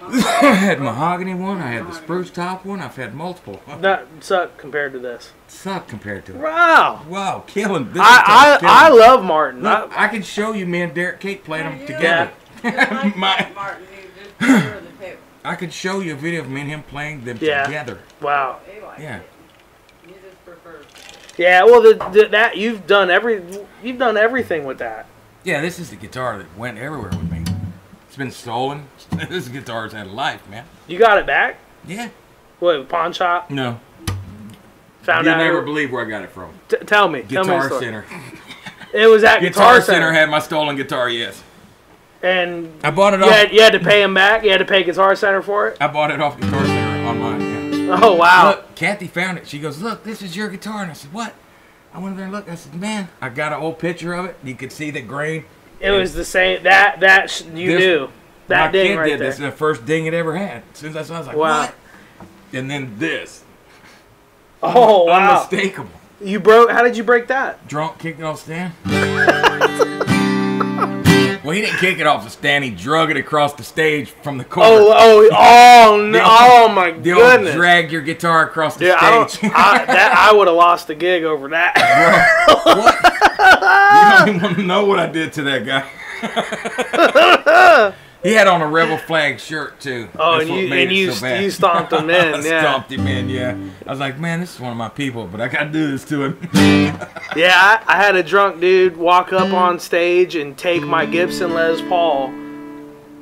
[SPEAKER 1] I had mahogany one. I had the spruce top one. I've had multiple.
[SPEAKER 2] That suck compared to this.
[SPEAKER 1] Suck compared to it.
[SPEAKER 2] Wow.
[SPEAKER 1] Wow, killing. This
[SPEAKER 2] I
[SPEAKER 1] guitar's
[SPEAKER 2] I, I love Martin.
[SPEAKER 1] Look,
[SPEAKER 2] I-
[SPEAKER 1] I can show you me and Derek Kate played them together.
[SPEAKER 3] like
[SPEAKER 1] My-
[SPEAKER 3] Martin,
[SPEAKER 1] I could show you a video of me and him playing them
[SPEAKER 2] Yeah.
[SPEAKER 1] together.
[SPEAKER 2] wow.
[SPEAKER 1] Yeah.
[SPEAKER 3] it. You just prefer.
[SPEAKER 2] Yeah. Well, the, the, that you've done every you've done everything with that.
[SPEAKER 1] Yeah, this is the guitar that went everywhere with me. It's been stolen. this guitar's had a life, man.
[SPEAKER 2] You got it back.
[SPEAKER 1] Yeah.
[SPEAKER 2] What pawn shop?
[SPEAKER 1] No.
[SPEAKER 2] Found
[SPEAKER 1] You'll
[SPEAKER 2] out.
[SPEAKER 1] never believe where I got it from.
[SPEAKER 2] T- tell me. tell me
[SPEAKER 1] Guitar. Center.
[SPEAKER 2] It was at
[SPEAKER 1] Guitar,
[SPEAKER 2] Guitar,
[SPEAKER 1] Center had my stolen guitar, yes.
[SPEAKER 2] And
[SPEAKER 1] I bought it
[SPEAKER 2] you
[SPEAKER 1] off
[SPEAKER 2] had, you had to pay him back. You had to pay Guitar Center for it.
[SPEAKER 1] I bought it off Guitar Center online, yeah.
[SPEAKER 2] Oh wow.
[SPEAKER 1] Look, Kathy found it. She goes, Look, this is your guitar. And I said, What? I went over there and looked. I said, Man, I got an old picture of it. You could see the grain.
[SPEAKER 2] It was the same. That that sh- you
[SPEAKER 1] This-
[SPEAKER 2] knew that
[SPEAKER 1] my
[SPEAKER 2] ding
[SPEAKER 1] kid
[SPEAKER 2] right
[SPEAKER 1] did
[SPEAKER 2] there.
[SPEAKER 1] this. The first ding it ever had. As soon as I saw it, I was like,
[SPEAKER 2] Wow.
[SPEAKER 1] What? And then this.
[SPEAKER 2] Oh wow.
[SPEAKER 1] Unmistakable.
[SPEAKER 2] You broke. How did you break that?
[SPEAKER 1] Drunk kicked off stand. well, he didn't kick it off the stand. He drug it across the stage from the court.
[SPEAKER 2] Oh oh oh, oh
[SPEAKER 1] no! Old-
[SPEAKER 2] Oh my
[SPEAKER 1] the old
[SPEAKER 2] goodness!
[SPEAKER 1] drag your guitar across the
[SPEAKER 2] I
[SPEAKER 1] stage.
[SPEAKER 2] I, that I would have lost the gig over that.
[SPEAKER 1] Bro, what? you don't even want to know what I did to that guy. He had on a rebel flag shirt too.
[SPEAKER 2] Oh,
[SPEAKER 1] That's
[SPEAKER 2] and you and you
[SPEAKER 1] so bad.
[SPEAKER 2] you stomped him in. Yeah,
[SPEAKER 1] stomped him in. Yeah, I was like, man, this is one of my people, but I gotta do this to him.
[SPEAKER 2] yeah. I, I had a drunk dude walk up mm. on stage and take my Gibson Les Paul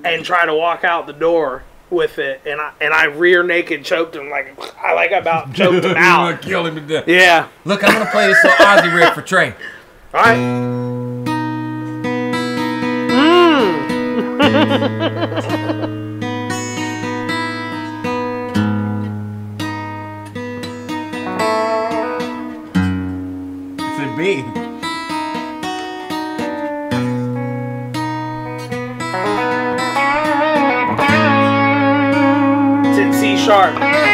[SPEAKER 2] and try to walk out the door with it, and I and I rear naked choked him like I like about choked him out.
[SPEAKER 1] want to kill him to death.
[SPEAKER 2] Yeah.
[SPEAKER 1] Look, I'm gonna play this little Ozzy riff for Trey.
[SPEAKER 2] All right.
[SPEAKER 1] It's a B.
[SPEAKER 2] It's in C sharp.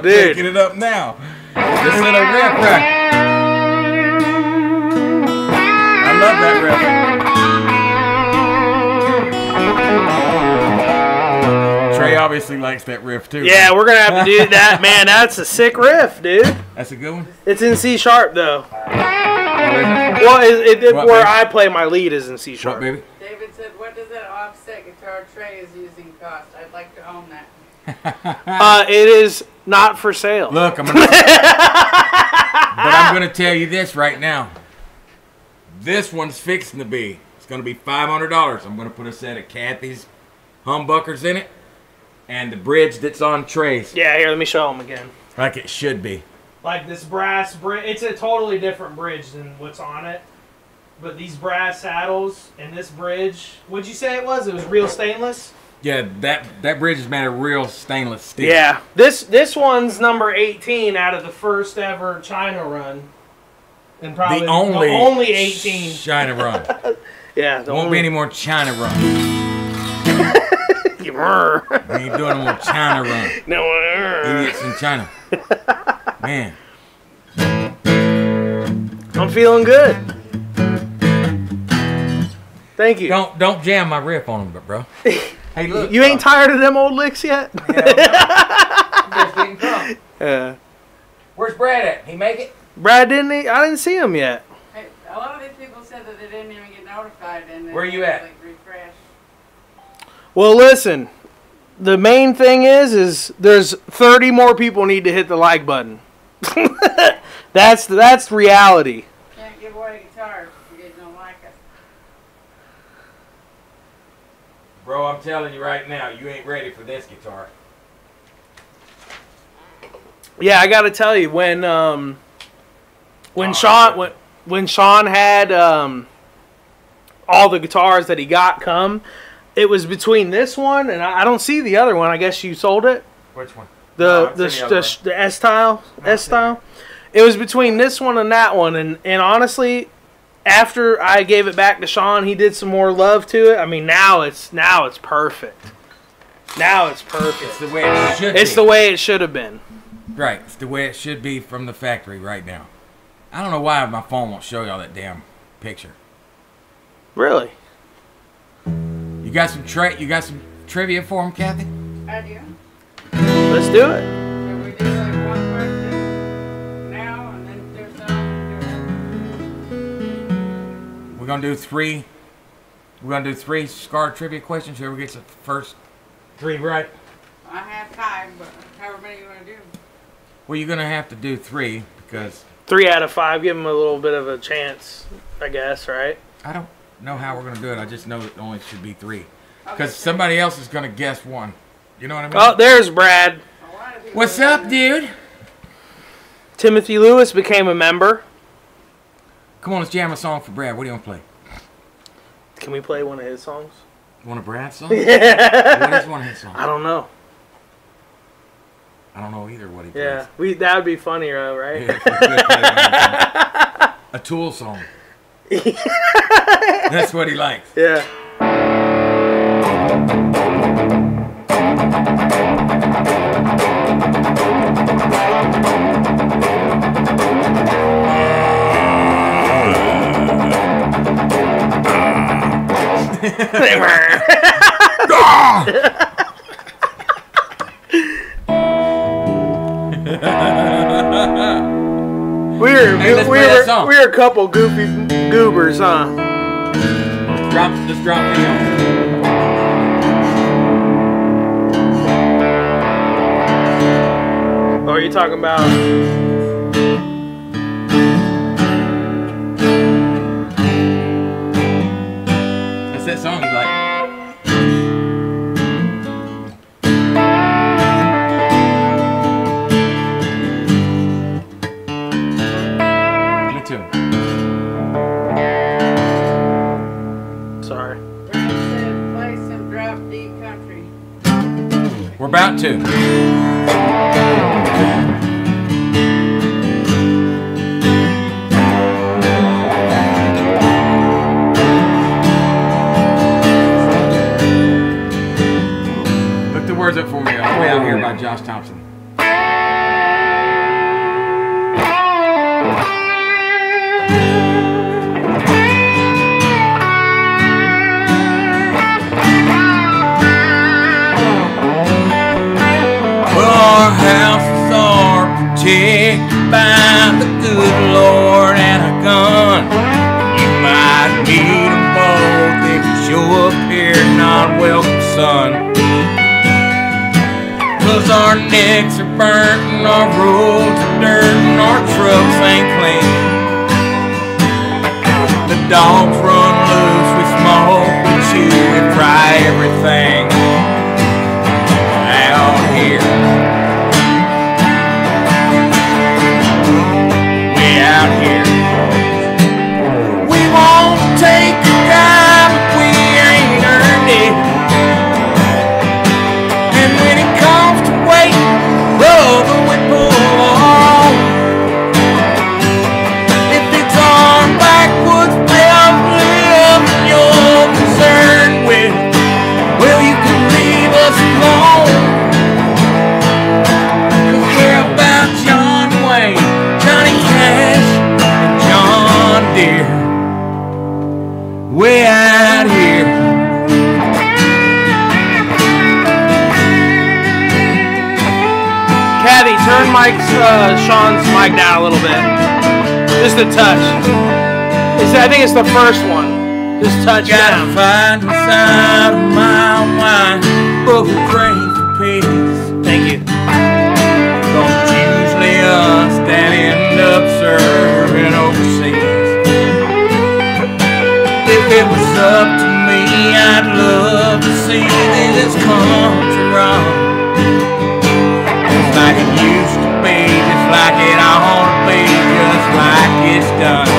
[SPEAKER 1] I'm
[SPEAKER 2] dude.
[SPEAKER 1] Making it up now. This little riff right. I love that riff. Trey obviously likes that riff too.
[SPEAKER 2] Yeah, we're gonna have to do that, man. That's a sick riff, dude.
[SPEAKER 1] That's a good one.
[SPEAKER 2] It's in C sharp though.
[SPEAKER 1] Is it?
[SPEAKER 2] Well, it, it, it-
[SPEAKER 1] What,
[SPEAKER 2] where
[SPEAKER 1] baby?
[SPEAKER 2] I play my lead is in C
[SPEAKER 1] What,
[SPEAKER 2] sharp.
[SPEAKER 1] baby?
[SPEAKER 3] David said, what does that offset guitar Trey is using cost? I'd like to own that.
[SPEAKER 2] Uh, it is not for sale.
[SPEAKER 1] Look, I'm gonna. but I'm gonna tell you this right now. This one's fixing to be. It's gonna be five hundred dollars. I'm gonna put a set of Kathy's humbuckers in it, and the bridge that's on Trey's.
[SPEAKER 2] Yeah, here, let me show them again.
[SPEAKER 1] like it should be.
[SPEAKER 2] Like this brass bridge, it's a totally different bridge than what's on it. But these brass saddles and this bridge, what'd you say it was? It was real stainless.
[SPEAKER 1] Yeah, that that bridge is made of real stainless steel.
[SPEAKER 2] Yeah, this this one's number 18 out of the first ever China run, and probably
[SPEAKER 1] the only
[SPEAKER 2] only 18.
[SPEAKER 1] China run.
[SPEAKER 2] Yeah, the
[SPEAKER 1] Won't
[SPEAKER 2] only.
[SPEAKER 1] be any more China run. We ain't doing no more China run.
[SPEAKER 2] no. brr.
[SPEAKER 1] Idiots in China. Man,
[SPEAKER 2] I'm feeling good. Thank you.
[SPEAKER 1] don't don't jam my riff on them, but bro. Hey, look.
[SPEAKER 2] you ain't uh, tired of them old licks yet?
[SPEAKER 1] Just getting drunk.
[SPEAKER 2] Yeah.
[SPEAKER 1] Where's Brad at? He make it?
[SPEAKER 2] Brad didn't. He, I didn't see him yet.
[SPEAKER 3] Hey, a lot of these people said that they didn't even get notified and then
[SPEAKER 1] Where you at?
[SPEAKER 3] Like, refresh.
[SPEAKER 2] Well, listen. The main thing is, is there's 30 more people need to hit the like button. that's that's reality.
[SPEAKER 3] Can't give away guitars if you guys don't like it.
[SPEAKER 1] Bro, I'm telling you right now, you ain't ready for this guitar.
[SPEAKER 2] Yeah, I got to tell you when um when
[SPEAKER 1] Oh,
[SPEAKER 2] Sean when when Sean had um all the guitars that he got come, it was between this one and I, I don't see the other one. I guess you sold it.
[SPEAKER 1] Which one?
[SPEAKER 2] The
[SPEAKER 1] No,
[SPEAKER 2] the,
[SPEAKER 1] the
[SPEAKER 2] the, the, S style S style. It was between this one and that one, and and honestly, after I gave it back to Sean, he did some more love to it. I mean, now it's now it's perfect. Now it's perfect.
[SPEAKER 1] It's
[SPEAKER 2] perfect.
[SPEAKER 1] the way it should
[SPEAKER 2] It's
[SPEAKER 1] be.
[SPEAKER 2] the way it should have been.
[SPEAKER 1] Right, it's the way it should be from the factory right now. I don't know why my phone won't show y'all that damn picture.
[SPEAKER 2] Really.
[SPEAKER 1] You got some tra- you got some trivia for him, Kathy?
[SPEAKER 3] I do.
[SPEAKER 2] Let's do it.
[SPEAKER 3] Should
[SPEAKER 1] gonna do three. We're gonna do three scar trivia questions. Whoever gets the first three right.
[SPEAKER 3] I have five, but however many you want to do.
[SPEAKER 1] Well, you're gonna have to do three because
[SPEAKER 2] Three out of five. Give them a little bit of a chance, I guess. Right.
[SPEAKER 1] I don't know how we're gonna do it. I just know it only should be three because
[SPEAKER 3] so-
[SPEAKER 1] somebody else is gonna guess one. You know what I mean?
[SPEAKER 2] Oh, there's Brad.
[SPEAKER 3] a lot of people
[SPEAKER 1] What's up, dude?
[SPEAKER 2] Timothy Lewis became a member.
[SPEAKER 1] Come on, let's jam a song for Brad. What do you want to play?
[SPEAKER 2] Can we play one of his songs?
[SPEAKER 1] You want a Brad song? what is one of his songs?
[SPEAKER 2] I don't know.
[SPEAKER 1] I don't know either what he plays.
[SPEAKER 2] Yeah, we that would be funny, uh, right?
[SPEAKER 1] Yeah, if we could play one of his songs. a Tool song. That's what he likes.
[SPEAKER 2] Yeah. We're
[SPEAKER 1] Hey, let's
[SPEAKER 2] we're we're a couple goofy goobers, huh?
[SPEAKER 1] Drop, let's drop um,
[SPEAKER 2] Oh, are you talking about?
[SPEAKER 1] That song you like. Me too.
[SPEAKER 2] Sorry.
[SPEAKER 3] Brad said play some drop D country.
[SPEAKER 1] We're about to. The words up for me. I'll be out here by Josh Thompson. Our houses are protected by the good Lord and a gun. You might need them both if you show up here not welcome, son. Cause our necks are burnt and our roads are dirt and our trucks ain't clean. The dogs run loose, we smoke, we chew, we fry everything
[SPEAKER 2] Mike's, uh, Sean's mic down a little bit. Just a touch. It's, I think it's the first one. Just touch
[SPEAKER 1] Gotta
[SPEAKER 2] down.
[SPEAKER 1] find inside of my wine, but we pray for peace.
[SPEAKER 2] Thank you.
[SPEAKER 1] Don't usually us that end up serving overseas. If it was up to me, I'd love to see this country like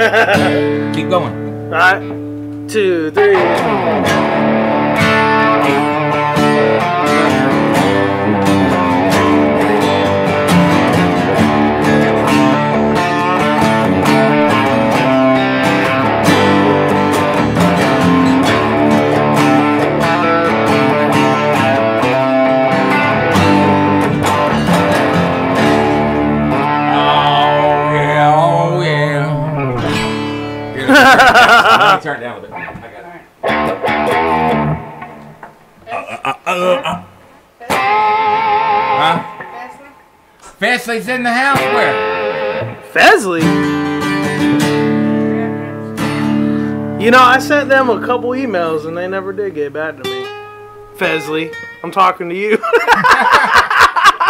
[SPEAKER 1] keep going.
[SPEAKER 2] Alright. Two, three.
[SPEAKER 1] Let me uh, turn it down a bit. I got it. Huh? Fesley's in the house. Where?
[SPEAKER 2] Fesley? You know, I sent them a couple emails and they never did get back to me. Fesley, I'm talking to you,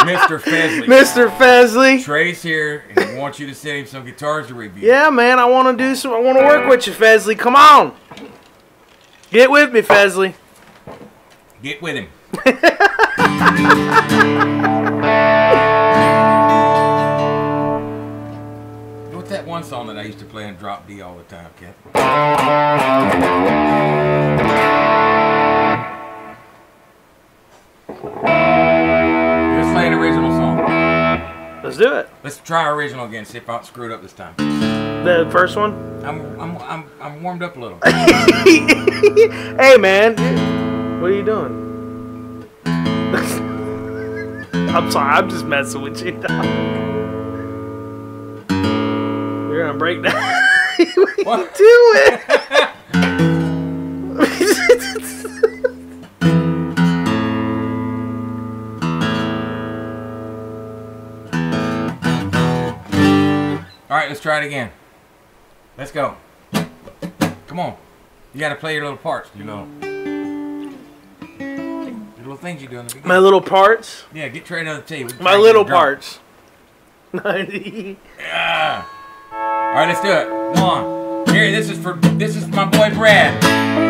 [SPEAKER 1] Mr. Fesley.
[SPEAKER 2] Mr. Fesley.
[SPEAKER 1] Trey's here wants you to send him some guitars to review.
[SPEAKER 2] Yeah, man, I want to do some. I want to work with you, Fesley. Come on, get with me, Fesley.
[SPEAKER 1] Get with him. What's that one song that I used to play in drop D all the time, Kev. Let's
[SPEAKER 2] do it.
[SPEAKER 1] Let's try original again. See if I don't screw it up this time.
[SPEAKER 2] The first one.
[SPEAKER 1] I'm I'm I'm, I'm warmed up a little.
[SPEAKER 2] Hey, man. What are you doing? I'm sorry. I'm just messing with you. You're gonna break down.
[SPEAKER 1] What?
[SPEAKER 2] Do it.
[SPEAKER 1] All right, let's try it again. Let's go. Come on. You got to play your little parts. You know. The little things you do in the beginning.
[SPEAKER 2] My little parts.
[SPEAKER 1] yeah, get Trey another tea. Can
[SPEAKER 2] My little
[SPEAKER 1] get it drunk.
[SPEAKER 2] parts. Ninety.
[SPEAKER 1] Yeah. All right, let's do it. One. Here, this is for this is my boy Brad.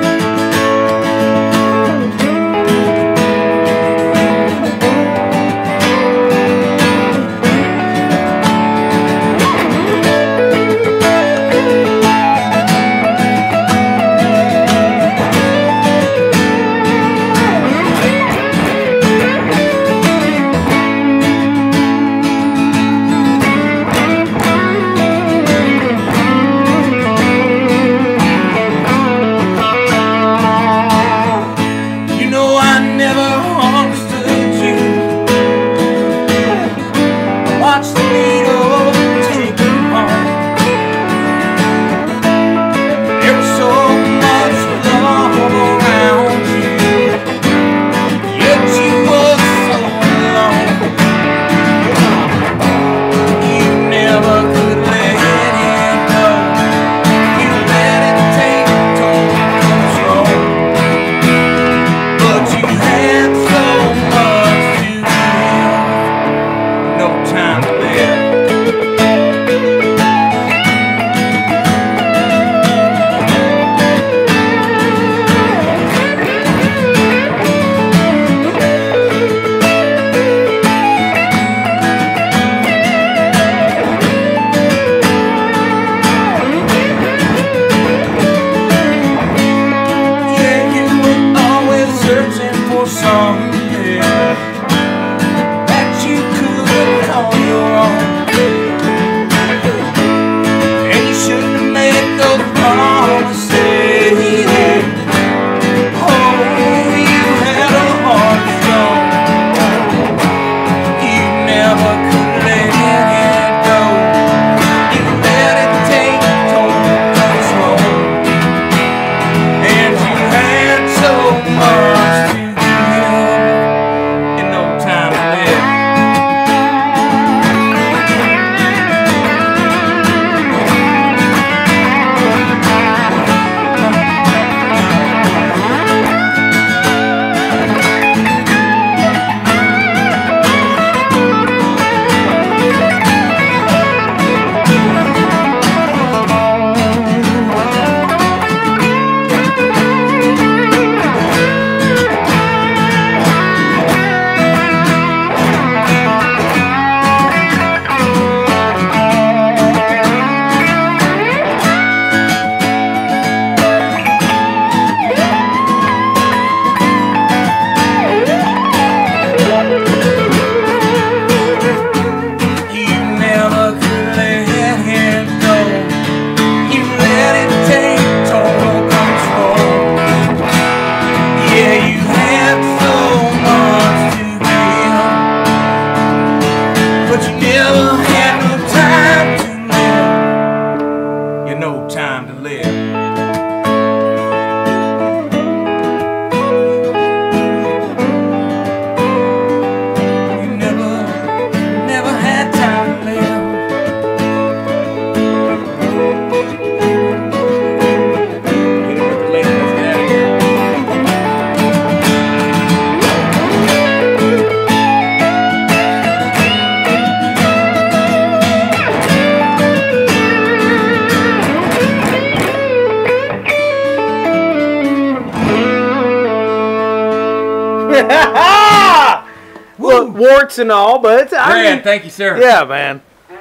[SPEAKER 2] Look, warts and all, but it's, I
[SPEAKER 1] Brad,
[SPEAKER 2] mean,
[SPEAKER 1] thank you, sir.
[SPEAKER 2] yeah, man.
[SPEAKER 3] Um,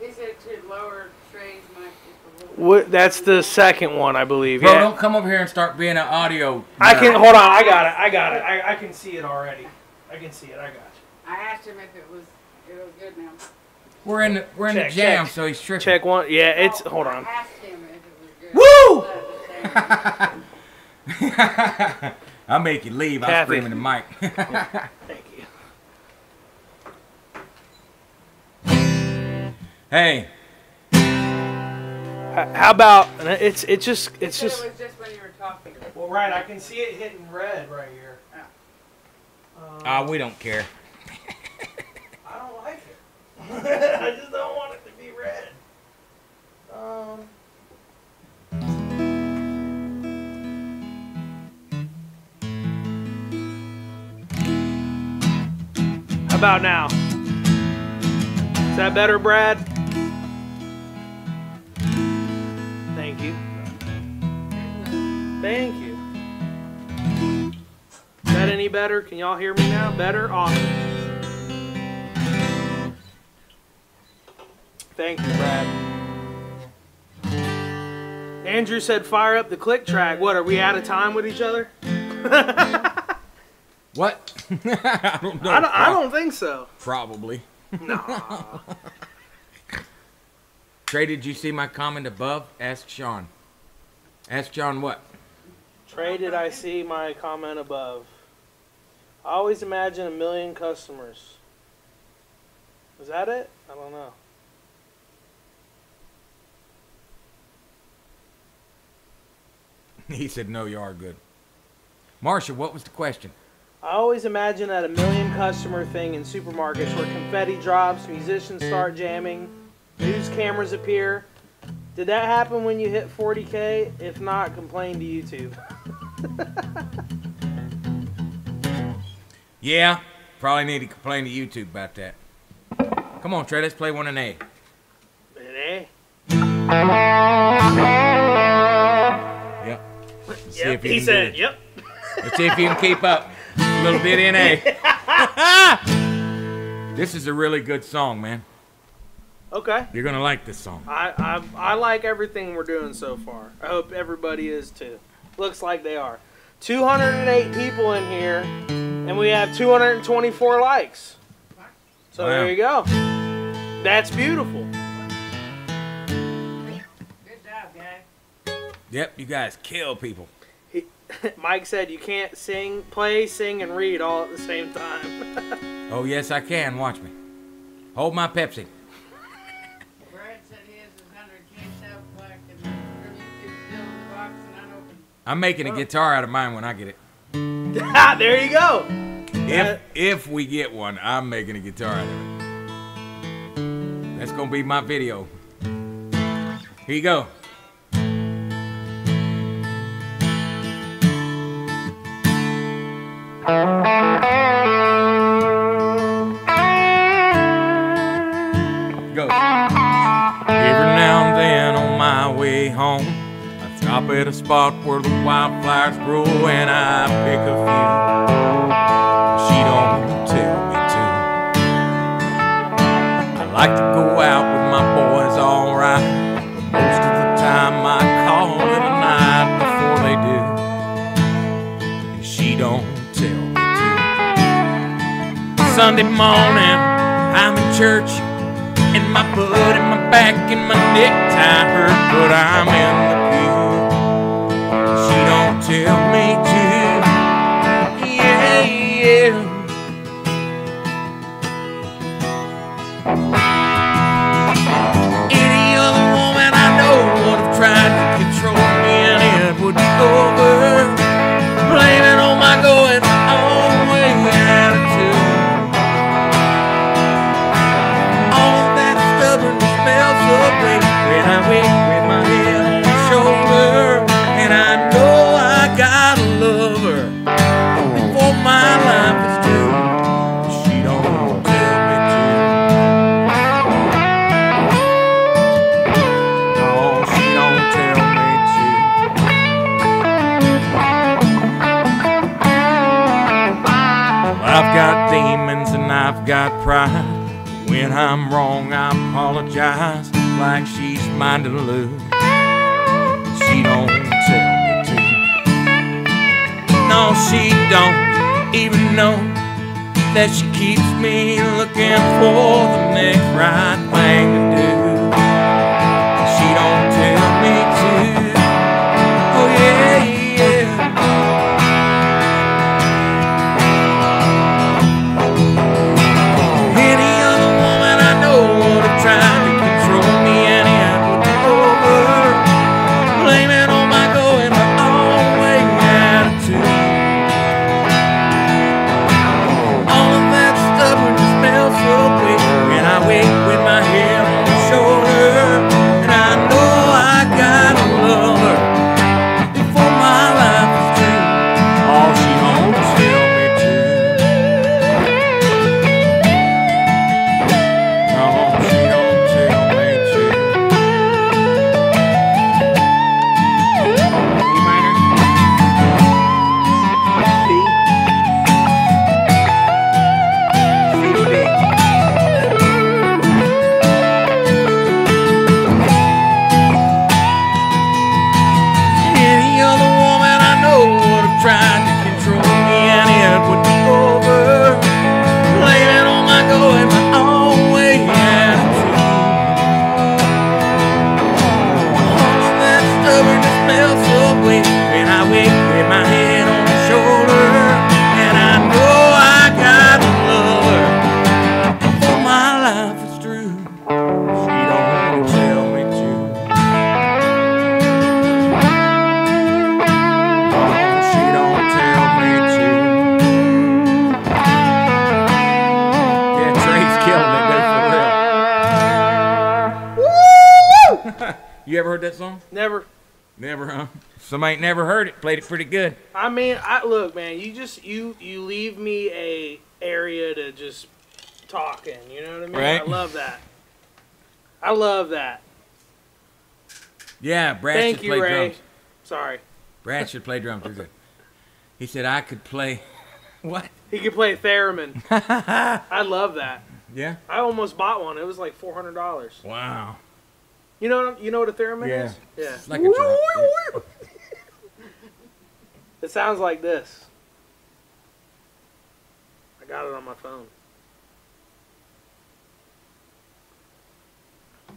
[SPEAKER 3] he said to lower Trey's
[SPEAKER 2] What? That's the second one, I believe.
[SPEAKER 1] Bro,
[SPEAKER 2] yeah.
[SPEAKER 1] don't come over here and start being an audio.
[SPEAKER 2] I can
[SPEAKER 1] nerd.
[SPEAKER 2] hold on. I got it. I got it. I, I can see it already. I can see it. I got you.
[SPEAKER 3] I asked him if it was it was good now.
[SPEAKER 1] We're in the, we're in
[SPEAKER 2] Check,
[SPEAKER 1] the jam,
[SPEAKER 2] check.
[SPEAKER 1] so he's tripping.
[SPEAKER 2] Check one. Yeah, it's.
[SPEAKER 3] Oh,
[SPEAKER 2] Hold on.
[SPEAKER 3] asked him if it was good.
[SPEAKER 2] Woo!
[SPEAKER 3] Woo!
[SPEAKER 1] I'll make you leave. I'm screaming the mic. hey,
[SPEAKER 2] How about? It's. It's just. It's
[SPEAKER 3] It
[SPEAKER 2] just.
[SPEAKER 3] was just when you were talking.
[SPEAKER 2] Well, right. I can see it hitting red right here. Um,
[SPEAKER 1] uh, we don't care.
[SPEAKER 2] I don't like it. I just don't want it to be red. Um. How about now? Is that better, Brad? Thank you. Is that any better? Can y'all hear me now? Better? Awesome. Thank you, Brad. Andrew said, "Fire up the click track." What are we out of time with each other?
[SPEAKER 1] What? I don't know.
[SPEAKER 2] I don't, I don't think so.
[SPEAKER 1] Probably.
[SPEAKER 2] No.
[SPEAKER 1] Trey, did you see my comment above? Ask Sean. Ask Sean what?
[SPEAKER 2] Trey, did I see my comment above? I always imagine a million customers. Is that it? I don't know.
[SPEAKER 1] He said, no, you are good. Marsha, what was the question?
[SPEAKER 2] I always imagine that a million customer thing in supermarkets where confetti drops, musicians start jamming, news cameras appear. Did that happen when you hit 40k? If not, complain to YouTube.
[SPEAKER 1] Yeah, probably need to complain to YouTube about that. Come on, Trey, let's play one in A.
[SPEAKER 2] Eh?
[SPEAKER 1] Yep. Let's see
[SPEAKER 2] Yep,
[SPEAKER 1] if
[SPEAKER 2] he said, yep.
[SPEAKER 1] Let's see if you can keep up. A little bit in A. this is a really good song, man.
[SPEAKER 2] Okay.
[SPEAKER 1] You're gonna like this song.
[SPEAKER 2] I, I I like everything we're doing so far. I hope everybody is too. Looks like they are. 208 people in here, and we have 224 likes. So
[SPEAKER 1] Wow.
[SPEAKER 2] there you go. That's beautiful.
[SPEAKER 3] Good job, guys.
[SPEAKER 1] Yep, you guys kill people.
[SPEAKER 2] Mike said you can't sing, play, sing, and read all at the same time.
[SPEAKER 1] Oh yes, I can. Watch me. Hold my Pepsi. I'm making a guitar out of mine when I get it.
[SPEAKER 2] there you go.
[SPEAKER 1] If uh, if we get one, I'm making a guitar out of it. That's gonna be my video. Here you go. Goes. spot where the wildflowers grow and I pick a few. She don't tell me to. I like to go out with my boys, alright. But most of the time I call it a night before they do. And she don't tell me to. Sunday morning, I'm in church. And my butt and my back and my necktie hurt, but I'm in tell me to. Yeah, yeah. I'm wrong, I apologize like she's mine to lose. she don't tell me to. No, she don't even know that she keeps me looking for the next right thing to do. You ever heard that song?
[SPEAKER 2] Never.
[SPEAKER 1] Never, huh? Somebody ain't never heard it. Played it pretty good.
[SPEAKER 2] I mean, I look, man. You just you you leave me a area to just talk in. You know what I mean?
[SPEAKER 1] Right.
[SPEAKER 2] I love that. I love that.
[SPEAKER 1] Yeah, Brad
[SPEAKER 2] Thank
[SPEAKER 1] should
[SPEAKER 2] you,
[SPEAKER 1] play
[SPEAKER 2] Ray.
[SPEAKER 1] drums.
[SPEAKER 2] Sorry.
[SPEAKER 1] Brad should play drums. Good. He said I could play. What?
[SPEAKER 2] He could play theremin. I love that.
[SPEAKER 1] Yeah.
[SPEAKER 2] I almost bought one. It was like four hundred dollars.
[SPEAKER 1] Wow.
[SPEAKER 2] You know you know what a theremin
[SPEAKER 1] Yeah.
[SPEAKER 2] is? Yeah.
[SPEAKER 1] It's like a drum.
[SPEAKER 2] It sounds like this. I got it on my phone.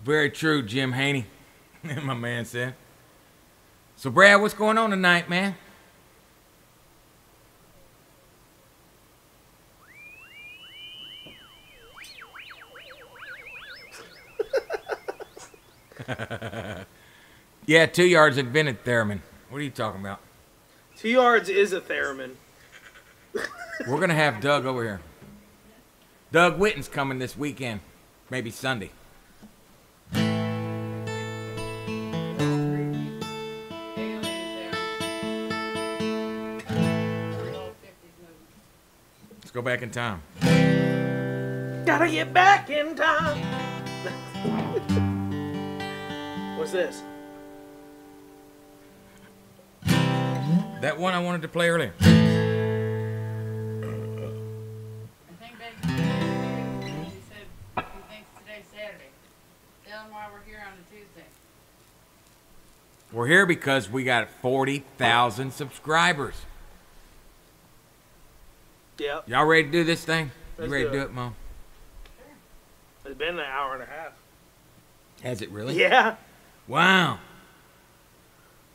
[SPEAKER 1] Very true, Jim Haney. My man said. So, Brad, what's going on tonight, man? yeah, two yards invented theremin. What are you talking about?
[SPEAKER 2] Two yards is a theremin.
[SPEAKER 1] We're gonna have Doug over here. Doug Witten's coming this weekend, maybe Sunday.
[SPEAKER 3] Aliens down. Old 50s movie.
[SPEAKER 1] Let's go back in time.
[SPEAKER 2] Gotta get back in time. What's this?
[SPEAKER 1] That one I wanted to play earlier.
[SPEAKER 3] I think back to said he thinks today's Saturday. Tell him why we're here on a Tuesday.
[SPEAKER 1] We're here because we got 40,000 subscribers.
[SPEAKER 2] Yep.
[SPEAKER 1] Y'all ready to do this thing? You
[SPEAKER 2] Let's
[SPEAKER 1] ready
[SPEAKER 2] do
[SPEAKER 1] to do
[SPEAKER 2] it.
[SPEAKER 1] it, Mom?
[SPEAKER 2] It's been an hour and a half.
[SPEAKER 1] Has it really?
[SPEAKER 2] Yeah.
[SPEAKER 1] Wow.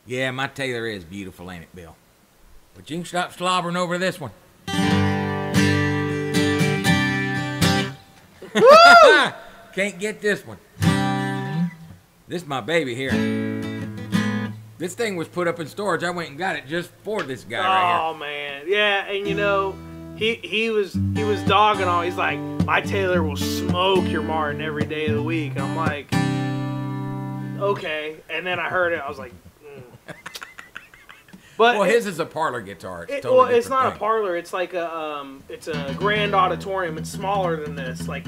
[SPEAKER 1] Yeah, my Taylor is beautiful, ain't it, Bill? But you can stop slobbering over this one. Can't get this one. This is my baby here. This thing was put up in storage. I went and got it just for this guy right
[SPEAKER 2] Oh man. Yeah, and you know, he he was he was dogging on. He's like, my Taylor will smoke your Martin every day of the week. And I'm like, okay. And then I heard it. I was like, mm. but.
[SPEAKER 1] Well,
[SPEAKER 2] it-
[SPEAKER 1] his is a parlor guitar. It's
[SPEAKER 2] It,
[SPEAKER 1] totally
[SPEAKER 2] well, it's not a parlor. It's like a um, it's a grand auditorium. It's smaller than this, like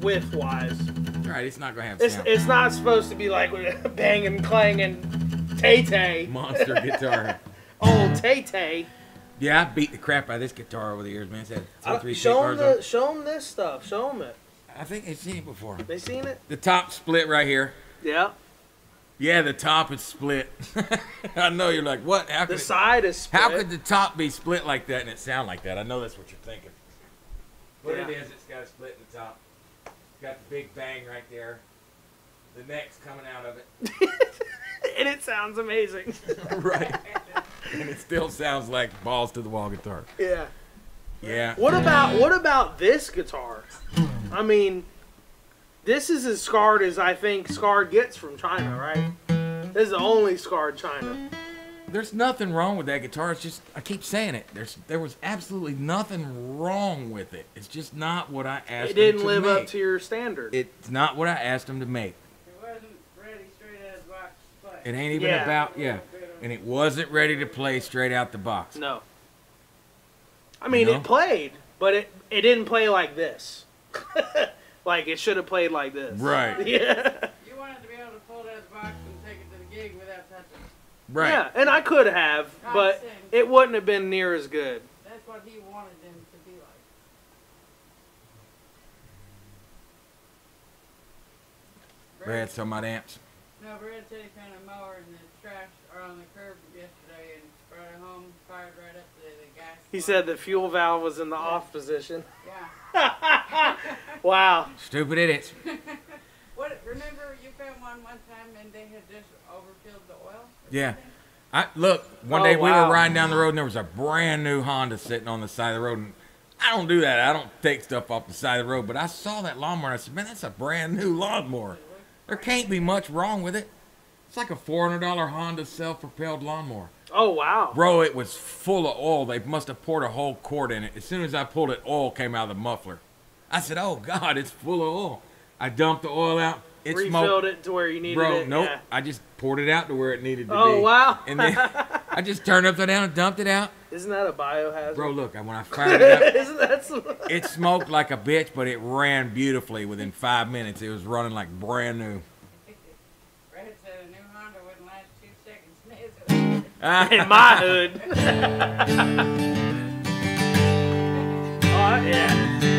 [SPEAKER 2] width wise.
[SPEAKER 1] Right, it's not gonna have
[SPEAKER 2] It's it's not supposed to be like banging, clanging, tay tay,
[SPEAKER 1] Monster guitar.
[SPEAKER 2] old tay tay.
[SPEAKER 1] Yeah, I beat the crap out of this guitar over the years, man. It's had two, three
[SPEAKER 2] Show them
[SPEAKER 1] on
[SPEAKER 2] the show them this stuff. Show them it.
[SPEAKER 1] I think they've seen it before.
[SPEAKER 2] They seen it?
[SPEAKER 1] The top split right here.
[SPEAKER 2] Yeah.
[SPEAKER 1] Yeah, the top is split. I know you're like, what? How
[SPEAKER 2] The
[SPEAKER 1] could, it,
[SPEAKER 2] side is split.
[SPEAKER 1] how could the top be split like that and it sound like that? I know that's what you're thinking. What it
[SPEAKER 2] Yeah.
[SPEAKER 1] is, it's got a split in the top. Got the big bang right there. The neck's coming out of it.
[SPEAKER 2] and it sounds amazing.
[SPEAKER 1] right. and it still sounds like balls to the wall guitar.
[SPEAKER 2] yeah.
[SPEAKER 1] Yeah.
[SPEAKER 2] What about what about this guitar? I mean, this is as scarred as I think scarred gets from China, right? This is the only scarred China.
[SPEAKER 1] There's nothing wrong with that guitar. It's just I keep saying it. There's there was absolutely nothing wrong with it. It's just not what I asked.
[SPEAKER 2] It didn't
[SPEAKER 1] to
[SPEAKER 2] live
[SPEAKER 1] make.
[SPEAKER 2] up to your standard.
[SPEAKER 1] It's not what I asked them to make.
[SPEAKER 3] It wasn't ready straight out of the box to play.
[SPEAKER 1] It ain't even
[SPEAKER 2] Yeah.
[SPEAKER 1] about yeah. And it wasn't ready to play straight out the box.
[SPEAKER 2] no. I mean,
[SPEAKER 1] No?
[SPEAKER 2] it played, but it it didn't play like this. like it should have played like this.
[SPEAKER 1] Right.
[SPEAKER 2] Yeah.
[SPEAKER 3] You wanted to be able to pull it out the box and take it to the gig without touching it.
[SPEAKER 1] Right.
[SPEAKER 2] Yeah, and I could have,
[SPEAKER 3] I'm
[SPEAKER 2] but
[SPEAKER 3] saying,
[SPEAKER 2] it wouldn't have been near as good.
[SPEAKER 3] That's what he wanted them to be like.
[SPEAKER 1] Brad, so my amps.
[SPEAKER 3] No, Brad said he found a mower in the trash or on the curb yesterday and brought it home, fired right up to the gas.
[SPEAKER 2] He
[SPEAKER 3] line.
[SPEAKER 2] said the fuel valve was in the off position.
[SPEAKER 3] Yeah.
[SPEAKER 2] Wow.
[SPEAKER 1] Stupid idiots.
[SPEAKER 3] What? Remember you found one one time and they had just overfilled the oil?
[SPEAKER 1] Yeah. I look one
[SPEAKER 2] Oh,
[SPEAKER 1] day we
[SPEAKER 2] wow.
[SPEAKER 1] were riding down the road and there was a brand new Honda sitting on the side of the road and I don't do that. I don't take stuff off the side of the road, but I saw that lawnmower and I said, "Man, that's a brand new lawnmower. There can't be much wrong with it. It's like a four hundred dollar Honda self-propelled lawnmower,
[SPEAKER 2] Oh wow.
[SPEAKER 1] bro. It was full of oil. They must have poured a whole quart in it. As soon as I pulled it, oil came out of the muffler. I said, "Oh God, it's full of oil." I dumped the oil out. It smoked.
[SPEAKER 2] Refilled it to where you needed
[SPEAKER 1] Bro,
[SPEAKER 2] it.
[SPEAKER 1] nope.
[SPEAKER 2] yeah.
[SPEAKER 1] I just poured it out to where it needed to oh, be.
[SPEAKER 2] Oh wow.
[SPEAKER 1] And then I just turned upside down and dumped it out.
[SPEAKER 2] Isn't that a biohazard?
[SPEAKER 1] Bro, look, when I fired it up,
[SPEAKER 2] Isn't that some...
[SPEAKER 1] it smoked like a bitch, but it ran beautifully within five minutes. It was running like brand new.
[SPEAKER 2] in my hood? oh yeah.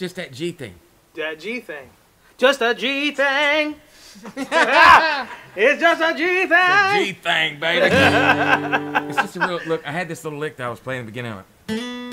[SPEAKER 1] Just that G thing.
[SPEAKER 2] That G thing. Just a G thing. it's just a G thing.
[SPEAKER 1] G thing, baby. it's just a real look. I had this little lick that I was playing at the beginning of it.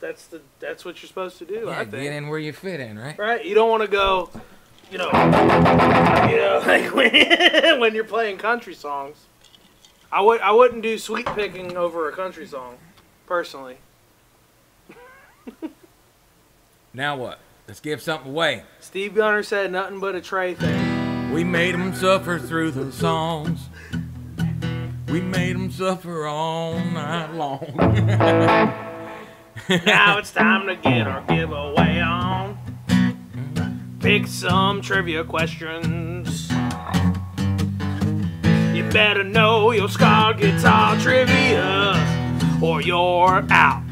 [SPEAKER 2] That's the that's what you're supposed to do. I
[SPEAKER 1] Yeah,
[SPEAKER 2] think.
[SPEAKER 1] get in where you fit in, right?
[SPEAKER 2] Right? You don't want to go, you know, you know, like when, when you're playing country songs. I would I wouldn't do sweep picking over a country song, personally.
[SPEAKER 1] Now what? Let's give something away.
[SPEAKER 2] Steve Gunner said nothing but a Trey thing.
[SPEAKER 1] We made them suffer through the songs. We made them suffer all night long.
[SPEAKER 2] now it's time to get our giveaway on. Pick some trivia questions. You better know your Scar guitar trivia, or you're out.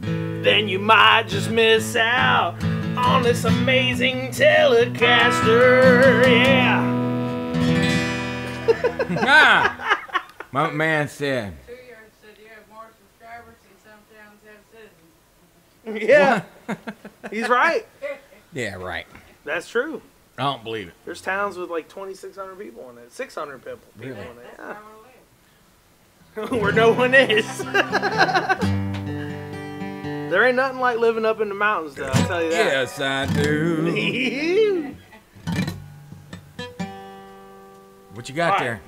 [SPEAKER 2] Then you might just miss out on this amazing Telecaster. Yeah.
[SPEAKER 1] Ah! My man said,
[SPEAKER 3] you have more subscribers than some towns have citizens.
[SPEAKER 2] Yeah. He's right.
[SPEAKER 1] yeah, right.
[SPEAKER 2] That's true.
[SPEAKER 1] I don't believe it.
[SPEAKER 2] There's towns with like 2,600 people in it, 600 people, people
[SPEAKER 1] Really?
[SPEAKER 2] in it,
[SPEAKER 3] where I want to live.
[SPEAKER 2] yeah. where no one is. there ain't nothing like living up in the mountains, though. I'll tell you that.
[SPEAKER 1] Yes, I do. What you got
[SPEAKER 2] All
[SPEAKER 1] there?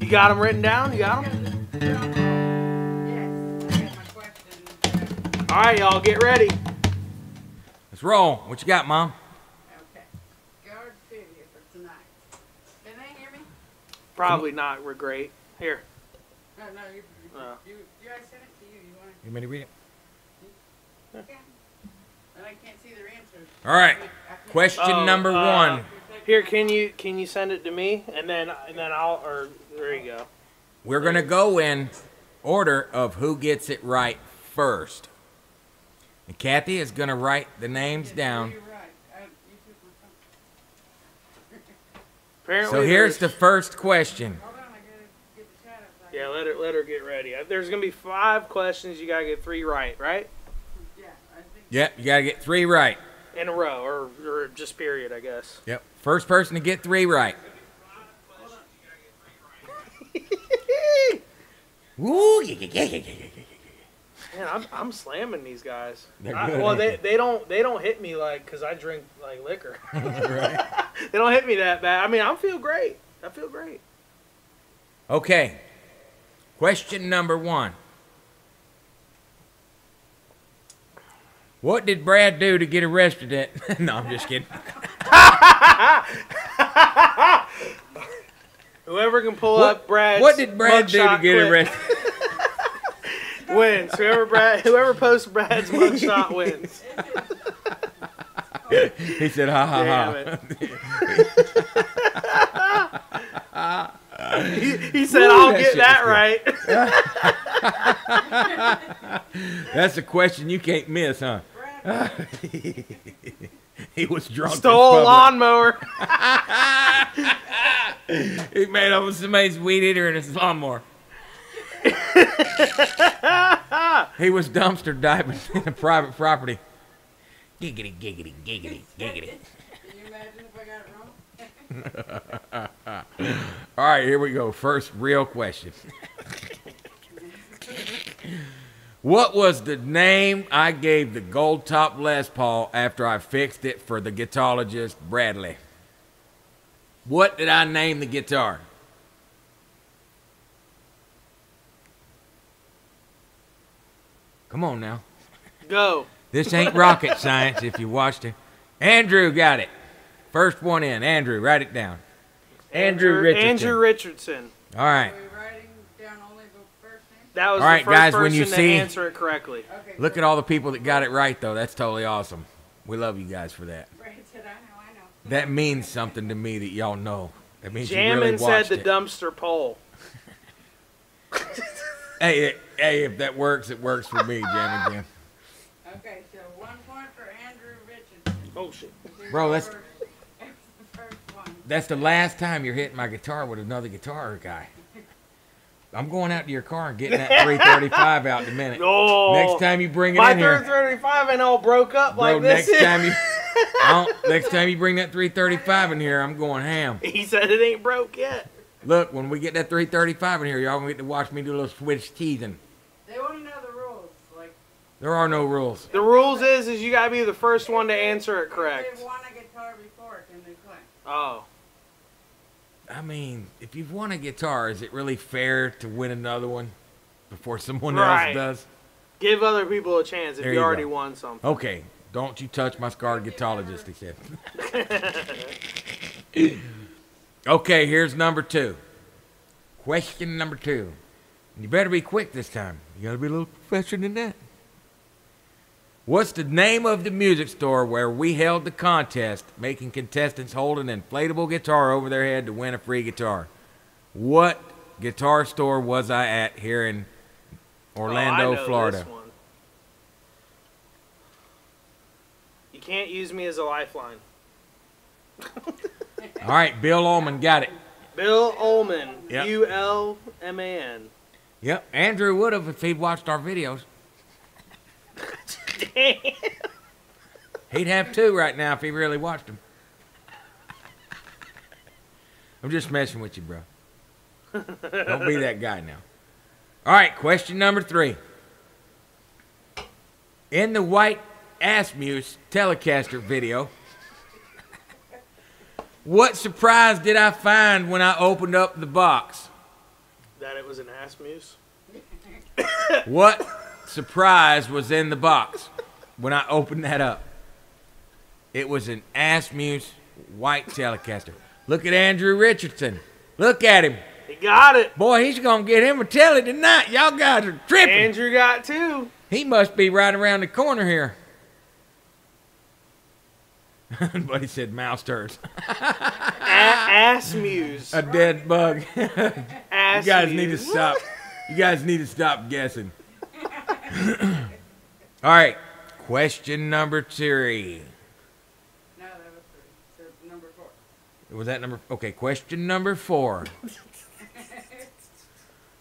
[SPEAKER 2] you got them written down? You got them? All right, y'all, get ready.
[SPEAKER 1] Let's roll. What you got, Mom?
[SPEAKER 3] Okay. Guard trivia for tonight. Can they hear me?
[SPEAKER 2] Probably not. We're great. Here.
[SPEAKER 3] No, no, you,
[SPEAKER 2] Oh.
[SPEAKER 3] you, you, I sent it to you. You want
[SPEAKER 1] You want me to read it?
[SPEAKER 3] to? Okay. And I can't see their answers.
[SPEAKER 1] All right. Question
[SPEAKER 2] Oh,
[SPEAKER 1] number
[SPEAKER 2] uh,
[SPEAKER 1] one.
[SPEAKER 2] Here, can you can you send it to me and then and then I'll or there you go.
[SPEAKER 1] We're going to go in order of who gets it right first. And Kathy is going to write the names
[SPEAKER 3] Yes,
[SPEAKER 1] down.
[SPEAKER 3] Right. I, you took my phone.
[SPEAKER 2] Apparently,
[SPEAKER 1] So here's the first question.
[SPEAKER 3] Hold on, I gotta get the chat up.
[SPEAKER 2] yeah. Let her let her get ready. Uh, There's gonna be five questions. You gotta get three right, right?
[SPEAKER 3] Yeah, I think.
[SPEAKER 1] Yep, you got to get three right.
[SPEAKER 2] In a row, or or just period, I guess.
[SPEAKER 1] Yep. First person to get three right. Woo, yeah, yeah, yeah, yeah, yeah, yeah, yeah.
[SPEAKER 2] Man, I'm, I'm slamming these guys.
[SPEAKER 1] They're
[SPEAKER 2] I-
[SPEAKER 1] good,
[SPEAKER 2] well, they,
[SPEAKER 1] they?
[SPEAKER 2] don't they don't hit me like because I drink like liquor.
[SPEAKER 1] right.
[SPEAKER 2] they don't hit me that bad. I mean, I feel great. I feel great.
[SPEAKER 1] Okay. Question number one. What did Brad do to get arrested at? no, I'm just kidding.
[SPEAKER 2] Whoever can pull
[SPEAKER 1] What,
[SPEAKER 2] up Brad's
[SPEAKER 1] what did Brad do to get
[SPEAKER 2] quick
[SPEAKER 1] arrested?
[SPEAKER 2] Wins. Whoever Brad whoever posts Brad's mugshot wins.
[SPEAKER 1] he said, ha ha ha.
[SPEAKER 2] He, he said,
[SPEAKER 1] Woo,
[SPEAKER 2] "I'll
[SPEAKER 1] that
[SPEAKER 2] get that right."
[SPEAKER 1] That's a question you can't miss, huh? He was drunk.
[SPEAKER 2] Stole a lawnmower.
[SPEAKER 1] He made up with somebody's weed eater and his lawnmower. he was dumpster diving in a private property. Giggity, giggity, giggity, giggity.
[SPEAKER 3] Can you imagine if I got it wrong?
[SPEAKER 1] All right, here we go. First real question. what was the name I gave the gold top Les Paul after I fixed it for the guitarologist Bradley? What did I name the guitar? Come on now.
[SPEAKER 2] Go.
[SPEAKER 1] This ain't rocket science if you watched it. Andrew got it. First one in. Andrew, write it down. Andrew Richardson.
[SPEAKER 2] Andrew Richardson.
[SPEAKER 1] All right.
[SPEAKER 3] Are we writing down only the first name?
[SPEAKER 2] That was
[SPEAKER 1] All right,
[SPEAKER 2] the first
[SPEAKER 1] guys, when you see-
[SPEAKER 2] answer it correctly.
[SPEAKER 3] Okay.
[SPEAKER 1] Look at all the people that got it right, though. That's totally awesome. We love you guys for that.
[SPEAKER 3] Brad I know, I know.
[SPEAKER 1] That means something to me that y'all know. That means you
[SPEAKER 2] Jammin
[SPEAKER 1] really
[SPEAKER 2] said
[SPEAKER 1] watched
[SPEAKER 2] the
[SPEAKER 1] it.
[SPEAKER 2] dumpster pole.
[SPEAKER 1] hey, hey, if that works, it works for me, Jammin' Jam.
[SPEAKER 3] Okay, so one point for Andrew Richardson.
[SPEAKER 2] Oh shit.
[SPEAKER 1] Bro, that's-
[SPEAKER 3] the.
[SPEAKER 1] That's the last time you're hitting my guitar with another guitar guy. I'm going out to your car and getting that 335 out in a minute.
[SPEAKER 2] Oh.
[SPEAKER 1] Next time you bring it
[SPEAKER 2] My
[SPEAKER 1] in here,
[SPEAKER 2] 335 and all broke up
[SPEAKER 1] bro.
[SPEAKER 2] like this.
[SPEAKER 1] next time you, next time you bring that 335 in here, I'm going ham.
[SPEAKER 2] he said it ain't broke yet.
[SPEAKER 1] Look, when we get that 335 in here, y'all gonna get to watch me do a little switch teasing.
[SPEAKER 3] They want to know the rules. Like,
[SPEAKER 1] There are no rules.
[SPEAKER 2] The rules is is you gotta be the first one to answer it correct.
[SPEAKER 3] they've won a guitar before, can they play?
[SPEAKER 2] Oh.
[SPEAKER 1] I mean, if you've won a guitar, is it really fair to win another one before someone
[SPEAKER 2] Right.
[SPEAKER 1] else does?
[SPEAKER 2] Give other people a chance if
[SPEAKER 1] There
[SPEAKER 2] you,
[SPEAKER 1] you
[SPEAKER 2] already won something.
[SPEAKER 1] Okay, don't you touch my scarred guitarologist, he said. okay, here's number two. Question number two. You better be quick this time. You gotta be a little professional than that. What's the name of the music store where we held the contest, making contestants hold an inflatable guitar over their head to win a free guitar? What guitar store was I at here in
[SPEAKER 2] Oh, I
[SPEAKER 1] Orlando,
[SPEAKER 2] know
[SPEAKER 1] Florida?
[SPEAKER 2] this one. You can't use me as a lifeline.
[SPEAKER 1] All right, Bill Ullman got it.
[SPEAKER 2] Bill Ullman.
[SPEAKER 1] Yep.
[SPEAKER 2] U L M A N.
[SPEAKER 1] Yep, Andrew would have if he'd watched our videos. He'd have two right now if he really watched them. I'm just messing with you, bro. Don't be that guy now. All right, question number three. In the White Ass Muse Telecaster video, what surprise did I find when I opened up the box?
[SPEAKER 2] That it was an ass muse.
[SPEAKER 1] What surprise was in the box when I opened that up? It was an Asmuse white Telecaster. Look at Andrew Richardson. Look at him.
[SPEAKER 2] He got it.
[SPEAKER 1] Boy, he's going to get him a telly tonight. Y'all guys are tripping.
[SPEAKER 2] Andrew got two.
[SPEAKER 1] he must be right around the corner here. but he said mouse turds.
[SPEAKER 2] A- ass muse.
[SPEAKER 1] A dead bug. you
[SPEAKER 2] Ass
[SPEAKER 1] guys need to stop. You guys need to stop guessing. All right. Question number three.
[SPEAKER 3] No, that was three. So number four.
[SPEAKER 1] Was that number? Okay, question number four.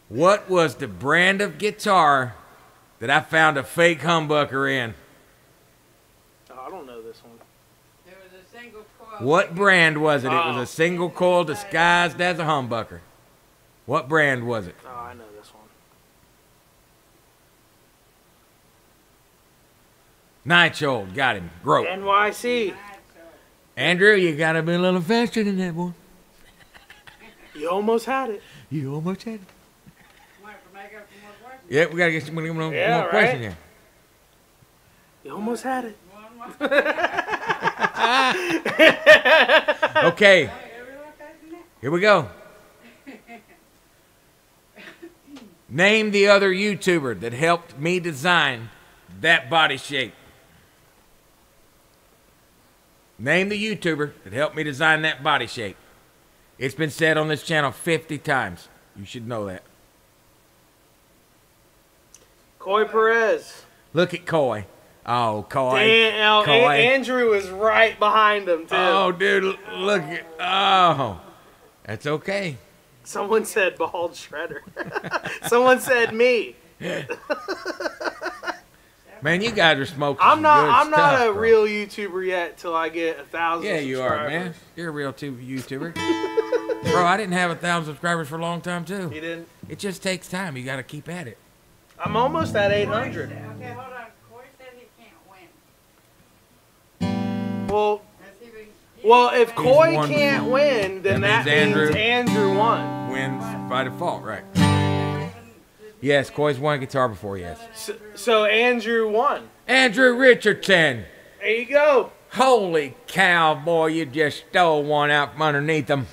[SPEAKER 1] what was the brand of guitar that I found a fake humbucker in?
[SPEAKER 2] Oh, I don't know this one.
[SPEAKER 3] There was a single coil.
[SPEAKER 1] What brand was it? It was
[SPEAKER 2] Oh.
[SPEAKER 1] a single coil disguised as a humbucker. What brand was it?
[SPEAKER 2] Oh, I know this one.
[SPEAKER 1] Nightshade. Got him. Grope.
[SPEAKER 2] NYC.
[SPEAKER 1] Andrew, you gotta be a little faster than that one.
[SPEAKER 2] You almost had it.
[SPEAKER 1] You almost had it.
[SPEAKER 3] Might have to make up some more questions.
[SPEAKER 1] Yep, we gotta get some more, more
[SPEAKER 2] Yeah,
[SPEAKER 1] more question
[SPEAKER 2] right.
[SPEAKER 1] here.
[SPEAKER 2] You almost had it.
[SPEAKER 1] Okay,
[SPEAKER 3] Everyone facing that?
[SPEAKER 1] here we go. Name the other YouTuber that helped me design that body shape. Name the YouTuber that helped me design that body shape. It's been said on this channel 50 times. You should know that.
[SPEAKER 2] Coy Perez.
[SPEAKER 1] Look at Coy. Oh, Coy.
[SPEAKER 2] Dan, oh,
[SPEAKER 1] Coy.
[SPEAKER 2] Andrew is right behind him too.
[SPEAKER 1] Oh, dude, look at. Oh, that's okay.
[SPEAKER 2] Someone said bald shredder. Someone said me.
[SPEAKER 1] Man, you guys are smoking.
[SPEAKER 2] I'm not.
[SPEAKER 1] good
[SPEAKER 2] I'm not a
[SPEAKER 1] bro.
[SPEAKER 2] real YouTuber yet till I get a thousand.
[SPEAKER 1] Yeah, you are, man. You're a real tube YouTuber. bro, I didn't have a thousand subscribers for a long time too.
[SPEAKER 2] You didn't.
[SPEAKER 1] It just takes time. You got to keep at it.
[SPEAKER 2] I'm almost at 800.
[SPEAKER 3] Okay, hold on. Corey said he can't win.
[SPEAKER 2] Well,
[SPEAKER 3] if we-
[SPEAKER 2] well, if
[SPEAKER 3] He's
[SPEAKER 2] Coy can't win, then
[SPEAKER 1] That
[SPEAKER 2] that,
[SPEAKER 1] means
[SPEAKER 2] means
[SPEAKER 1] Andrew-
[SPEAKER 2] Andrew won.
[SPEAKER 1] Wins by default, right? Yes, Coy's won guitar before. Yes.
[SPEAKER 2] So, so Andrew won.
[SPEAKER 1] Andrew Richardson.
[SPEAKER 2] There you go.
[SPEAKER 1] Holy cow, boy! You just stole one out from underneath them.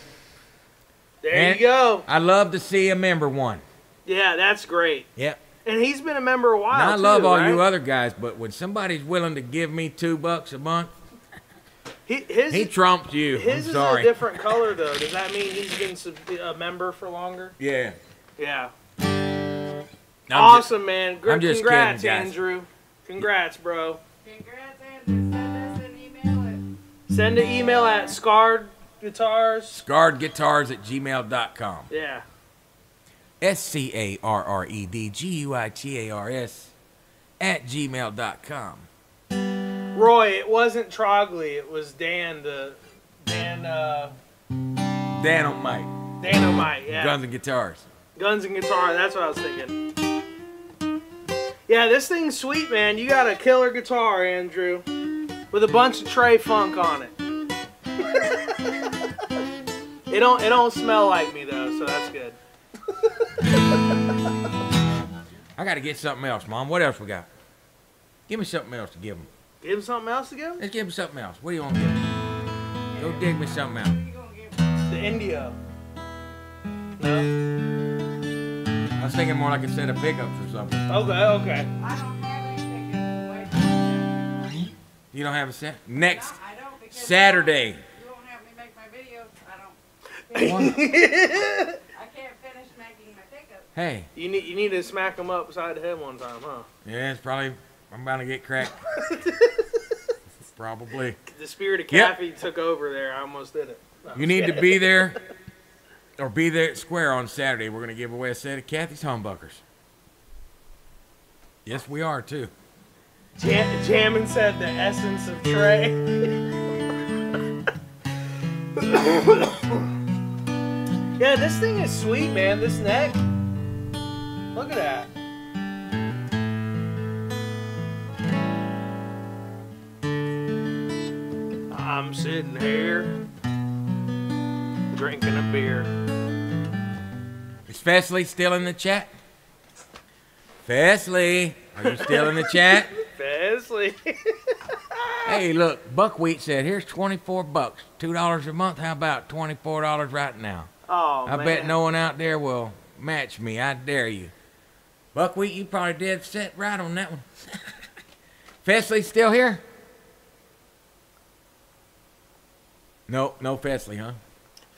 [SPEAKER 2] There
[SPEAKER 1] And-
[SPEAKER 2] you go.
[SPEAKER 1] I love to see a member one.
[SPEAKER 2] Yeah, that's great.
[SPEAKER 1] Yep.
[SPEAKER 2] And he's been a member a while.
[SPEAKER 1] And I
[SPEAKER 2] too,
[SPEAKER 1] love all
[SPEAKER 2] right?
[SPEAKER 1] you other guys, but when somebody's willing to give me two bucks a month,
[SPEAKER 2] He, his
[SPEAKER 1] he trumps you.
[SPEAKER 2] his
[SPEAKER 1] I'm
[SPEAKER 2] is
[SPEAKER 1] sorry.
[SPEAKER 2] a different color though. Does that mean he's been a member for longer?
[SPEAKER 1] yeah.
[SPEAKER 2] Yeah.
[SPEAKER 1] I'm ju-
[SPEAKER 2] awesome, man. Gr-
[SPEAKER 1] I'm just
[SPEAKER 2] Congrats,
[SPEAKER 1] kidding, guys.
[SPEAKER 2] Andrew. Congrats, bro.
[SPEAKER 3] Congrats, Andrew. Send us an email.
[SPEAKER 2] Send an email at Scarred Guitars.
[SPEAKER 1] Scarredguitars at gmail.com.
[SPEAKER 2] Yeah.
[SPEAKER 1] S C A R R E D G U I T A R S at gmail.com.
[SPEAKER 2] Roy, it wasn't Trogly. It was Dan. The Dan. Uh,
[SPEAKER 1] Dan on Mike.
[SPEAKER 2] Dynamite. Yeah.
[SPEAKER 1] Guns and Guitars.
[SPEAKER 2] Guns and guitar. That's what I was thinking. Yeah, this thing's sweet, man. You got a killer guitar, Andrew, with a bunch of Trey Funk on it. it don't. It don't smell like me though, so that's good.
[SPEAKER 1] I got to get something else, Mom. What else we got? Give me something else to give them.
[SPEAKER 2] Give him something else to give him?
[SPEAKER 1] Let's give him something else. What do you want to give him? Go dig me something out.
[SPEAKER 3] You gonna give
[SPEAKER 2] The Indio. No.
[SPEAKER 1] I was thinking more like a set of pickups or something.
[SPEAKER 2] Okay. Okay.
[SPEAKER 3] I don't have anything. Wait.
[SPEAKER 1] You don't have a set? Next
[SPEAKER 3] I don't
[SPEAKER 1] Saturday.
[SPEAKER 3] You won't have me make my videos. I don't. I can't finish making my pickup.
[SPEAKER 1] hey,
[SPEAKER 2] You need. You need to smack him upside the head one time, huh?
[SPEAKER 1] yeah, it's probably, I'm about to get cracked. probably.
[SPEAKER 2] The spirit of
[SPEAKER 1] Yep.
[SPEAKER 2] Kathy took over there. I almost did it. No,
[SPEAKER 1] You need to be there or be there at Square on Saturday. We're going to give away a set of Kathy's humbuckers. Yes, we are too.
[SPEAKER 2] Jam- Jammin said the essence of Trey. yeah, this thing is sweet, man. This neck. Look at that. I'm sitting here drinking a beer.
[SPEAKER 1] Is Fesley still in the chat? Fesley, are you still in the chat?
[SPEAKER 2] Fesley.
[SPEAKER 1] Hey, look, Buckwheat said, here's 24 bucks. $2 a month. How about $24 right now?
[SPEAKER 2] oh,
[SPEAKER 1] I
[SPEAKER 2] man.
[SPEAKER 1] bet no one out there will match me. I dare you. Buckwheat, you probably did set right on that one. Fesley still here? No, no Fesley, huh?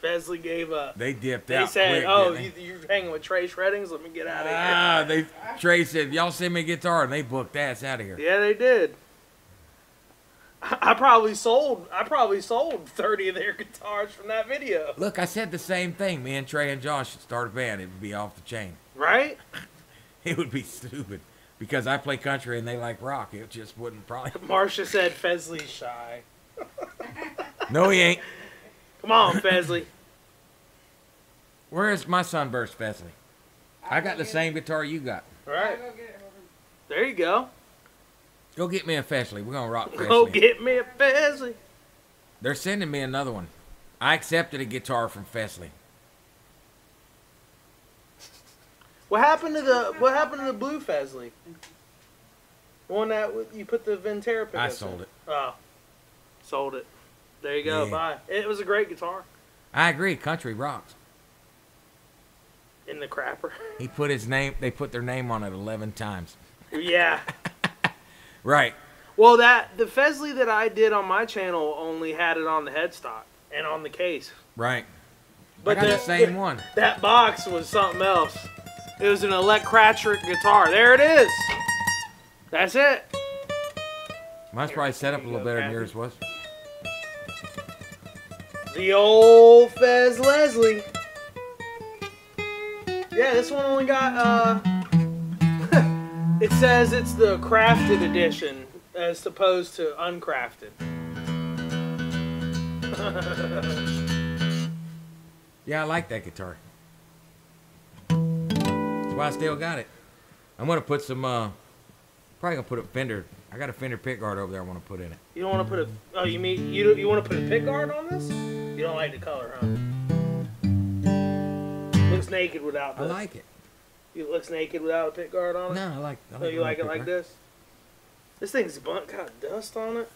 [SPEAKER 2] Fesley gave up.
[SPEAKER 1] They dipped out.
[SPEAKER 2] They
[SPEAKER 1] out
[SPEAKER 2] said,
[SPEAKER 1] quick,
[SPEAKER 2] "Oh,
[SPEAKER 1] they?
[SPEAKER 2] you, you're hanging with Trey Shreddings. Let me get out of here."
[SPEAKER 1] Ah, they Trey said, "Y'all send me a guitar," and they booked ass out of here.
[SPEAKER 2] Yeah, they did. I probably sold. I probably sold thirty of their guitars from that video.
[SPEAKER 1] Look, I said the same thing. Me and Trey and Josh should start a band. It would be off the chain.
[SPEAKER 2] Right?
[SPEAKER 1] It would be stupid because I play country and they like rock. It just wouldn't probably.
[SPEAKER 2] Marsha said Fesley's shy.
[SPEAKER 1] No, he ain't.
[SPEAKER 2] Come on, Fesley.
[SPEAKER 1] Where is my sunburst, Fesley? I got the same guitar you got.
[SPEAKER 2] All right,
[SPEAKER 3] go get it. Hold on.
[SPEAKER 2] there you go.
[SPEAKER 1] Go get me a Fesley. We're gonna rock Fesley.
[SPEAKER 2] Go get me a Fesley.
[SPEAKER 1] They're sending me another one. I accepted a guitar from Fesley.
[SPEAKER 2] What happened to the What happened to the blue Fesley? One that you put the Ventera pickups
[SPEAKER 1] I
[SPEAKER 2] in.
[SPEAKER 1] sold it.
[SPEAKER 2] Oh, sold it. There you go.
[SPEAKER 1] Yeah.
[SPEAKER 2] Bye. It was a great guitar
[SPEAKER 1] I agree. Country rocks.
[SPEAKER 2] in the crapper.
[SPEAKER 1] He put his name. They put their name on it eleven times.
[SPEAKER 2] yeah.
[SPEAKER 1] Right.
[SPEAKER 2] Well, that the Fesley that I did on my channel only had it on the headstock and on the case.
[SPEAKER 1] Right.
[SPEAKER 2] But
[SPEAKER 1] I got the,
[SPEAKER 2] the-
[SPEAKER 1] same one.
[SPEAKER 2] That box was something else. It was an Electratric guitar. There it is. That's it.
[SPEAKER 1] Mine's probably set up a little better than yours was.
[SPEAKER 2] The old Fez Leslie. Yeah, this one only got uh it says it's the crafted edition as opposed to uncrafted.
[SPEAKER 1] Yeah, I like that guitar. That's why I still got it. I'm gonna put some. uh Probably gonna put a Fender. I got a Fender pickguard over there. I want to put in it.
[SPEAKER 2] You don't want to put a oh you mean you you want to put a pick guard on this? You don't like the color, huh? Looks naked without the.
[SPEAKER 1] I like it.
[SPEAKER 2] It looks naked without a pick guard on it.
[SPEAKER 1] No, I like. I
[SPEAKER 2] Oh, you like it like
[SPEAKER 1] pickguard.
[SPEAKER 2] this? This thing's got dust on it.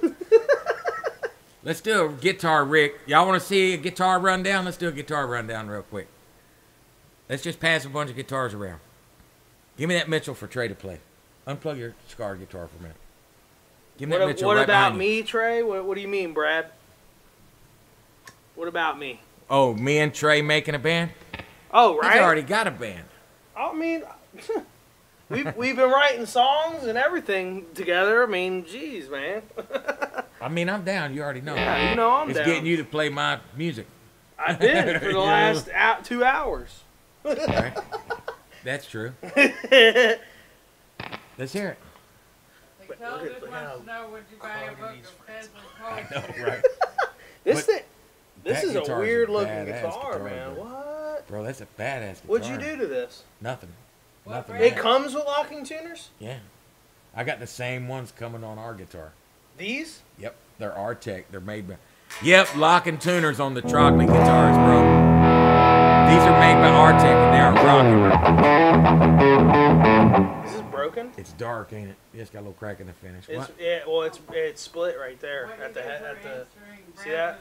[SPEAKER 1] Let's do a guitar, Rick. Y'all want to see a guitar rundown? Let's do a guitar rundown real quick. Let's just pass a bunch of guitars around. Give me that Mitchell for Trey to play. Unplug your Scar guitar for a minute. Give me
[SPEAKER 2] What,
[SPEAKER 1] that Mitchell
[SPEAKER 2] what
[SPEAKER 1] right
[SPEAKER 2] about me, Trey? What, what do you mean, Brad? What about me?
[SPEAKER 1] Oh, me and Trey making a band?
[SPEAKER 2] Oh,
[SPEAKER 1] He's
[SPEAKER 2] right.
[SPEAKER 1] already got a band.
[SPEAKER 2] I mean, we've we've been writing songs and everything together. I mean, geez, man.
[SPEAKER 1] I mean, I'm down. You already know.
[SPEAKER 2] Yeah, you know I'm
[SPEAKER 1] it's
[SPEAKER 2] down.
[SPEAKER 1] getting you to play my music.
[SPEAKER 2] I've been for the last out two hours.
[SPEAKER 1] Right? That's true. Let's hear it.
[SPEAKER 3] They
[SPEAKER 2] But
[SPEAKER 3] told
[SPEAKER 2] look
[SPEAKER 3] us
[SPEAKER 2] at- look
[SPEAKER 3] wants
[SPEAKER 2] how
[SPEAKER 3] to know would you buy a book
[SPEAKER 2] crowded these
[SPEAKER 3] of
[SPEAKER 2] friends
[SPEAKER 3] Presley
[SPEAKER 1] right.
[SPEAKER 2] This
[SPEAKER 1] But
[SPEAKER 2] thing, this
[SPEAKER 1] that
[SPEAKER 2] is a
[SPEAKER 1] guitar's a
[SPEAKER 2] weird looking guitar,
[SPEAKER 1] guitar,
[SPEAKER 2] man.
[SPEAKER 1] bro.
[SPEAKER 2] What?
[SPEAKER 1] Bro, that's a badass guitar.
[SPEAKER 2] What'd you do to this?
[SPEAKER 1] Nothing.
[SPEAKER 3] What
[SPEAKER 1] Nothing.
[SPEAKER 3] brand?
[SPEAKER 2] It comes with locking tuners.
[SPEAKER 1] Yeah. I got the same ones coming on our guitar.
[SPEAKER 2] These?
[SPEAKER 1] Yep. They're Artec. They're made by. Yep, locking tuners on the Trogly guitars, bro. These are made by Artec and they are rocking.
[SPEAKER 2] Is this broken?
[SPEAKER 1] It's dark, ain't it? Yeah, it's got a little crack in the finish.
[SPEAKER 2] It's, yeah, well, it's it's split right there
[SPEAKER 3] What
[SPEAKER 2] at the
[SPEAKER 3] do
[SPEAKER 2] head
[SPEAKER 3] for
[SPEAKER 2] at the.
[SPEAKER 3] answering,
[SPEAKER 2] see
[SPEAKER 3] Brad
[SPEAKER 2] that?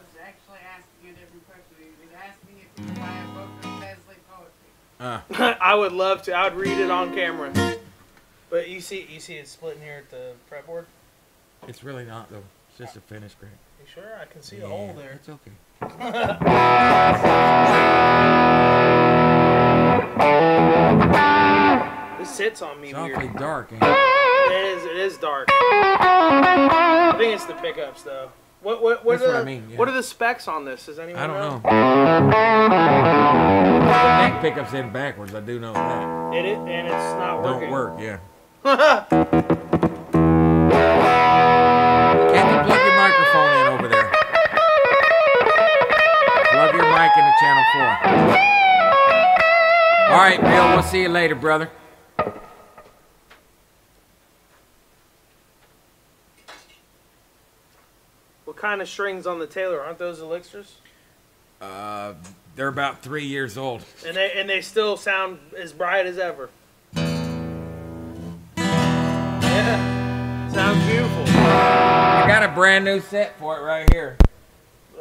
[SPEAKER 3] Was actually asking a different question. He was asking if you buy a book of Presley poetry.
[SPEAKER 1] Uh,
[SPEAKER 2] I would love to. I would read it on camera. But you see, you see, it's splitting here at the fretboard.
[SPEAKER 1] it's really not though. It's just a finish crack.
[SPEAKER 2] You sure? I can see
[SPEAKER 1] Yeah,
[SPEAKER 2] a hole there.
[SPEAKER 1] It's okay.
[SPEAKER 2] This sits on me
[SPEAKER 1] It's
[SPEAKER 2] weird.
[SPEAKER 1] awfully dark, ain't it?
[SPEAKER 2] It is. It is dark. I think it's the pickups though. What what what
[SPEAKER 1] That's
[SPEAKER 2] are
[SPEAKER 1] what
[SPEAKER 2] the
[SPEAKER 1] I mean, yeah.
[SPEAKER 2] what are the specs on this? Does anyone
[SPEAKER 1] I don't know.
[SPEAKER 2] know?
[SPEAKER 1] The neck pickups in backwards. I do know that.
[SPEAKER 2] It, it and it's not working.
[SPEAKER 1] Don't work, yeah. Kathy, plug your microphone in over there. Plug your mic into channel four. All right, Bill. We'll see you later, brother.
[SPEAKER 2] Kind of strings on the Taylor? Aren't those elixirs?
[SPEAKER 1] Uh, they're about three years old.
[SPEAKER 2] And they and they still sound as bright as ever. Yeah, sounds beautiful.
[SPEAKER 1] I got a brand new set for it right here.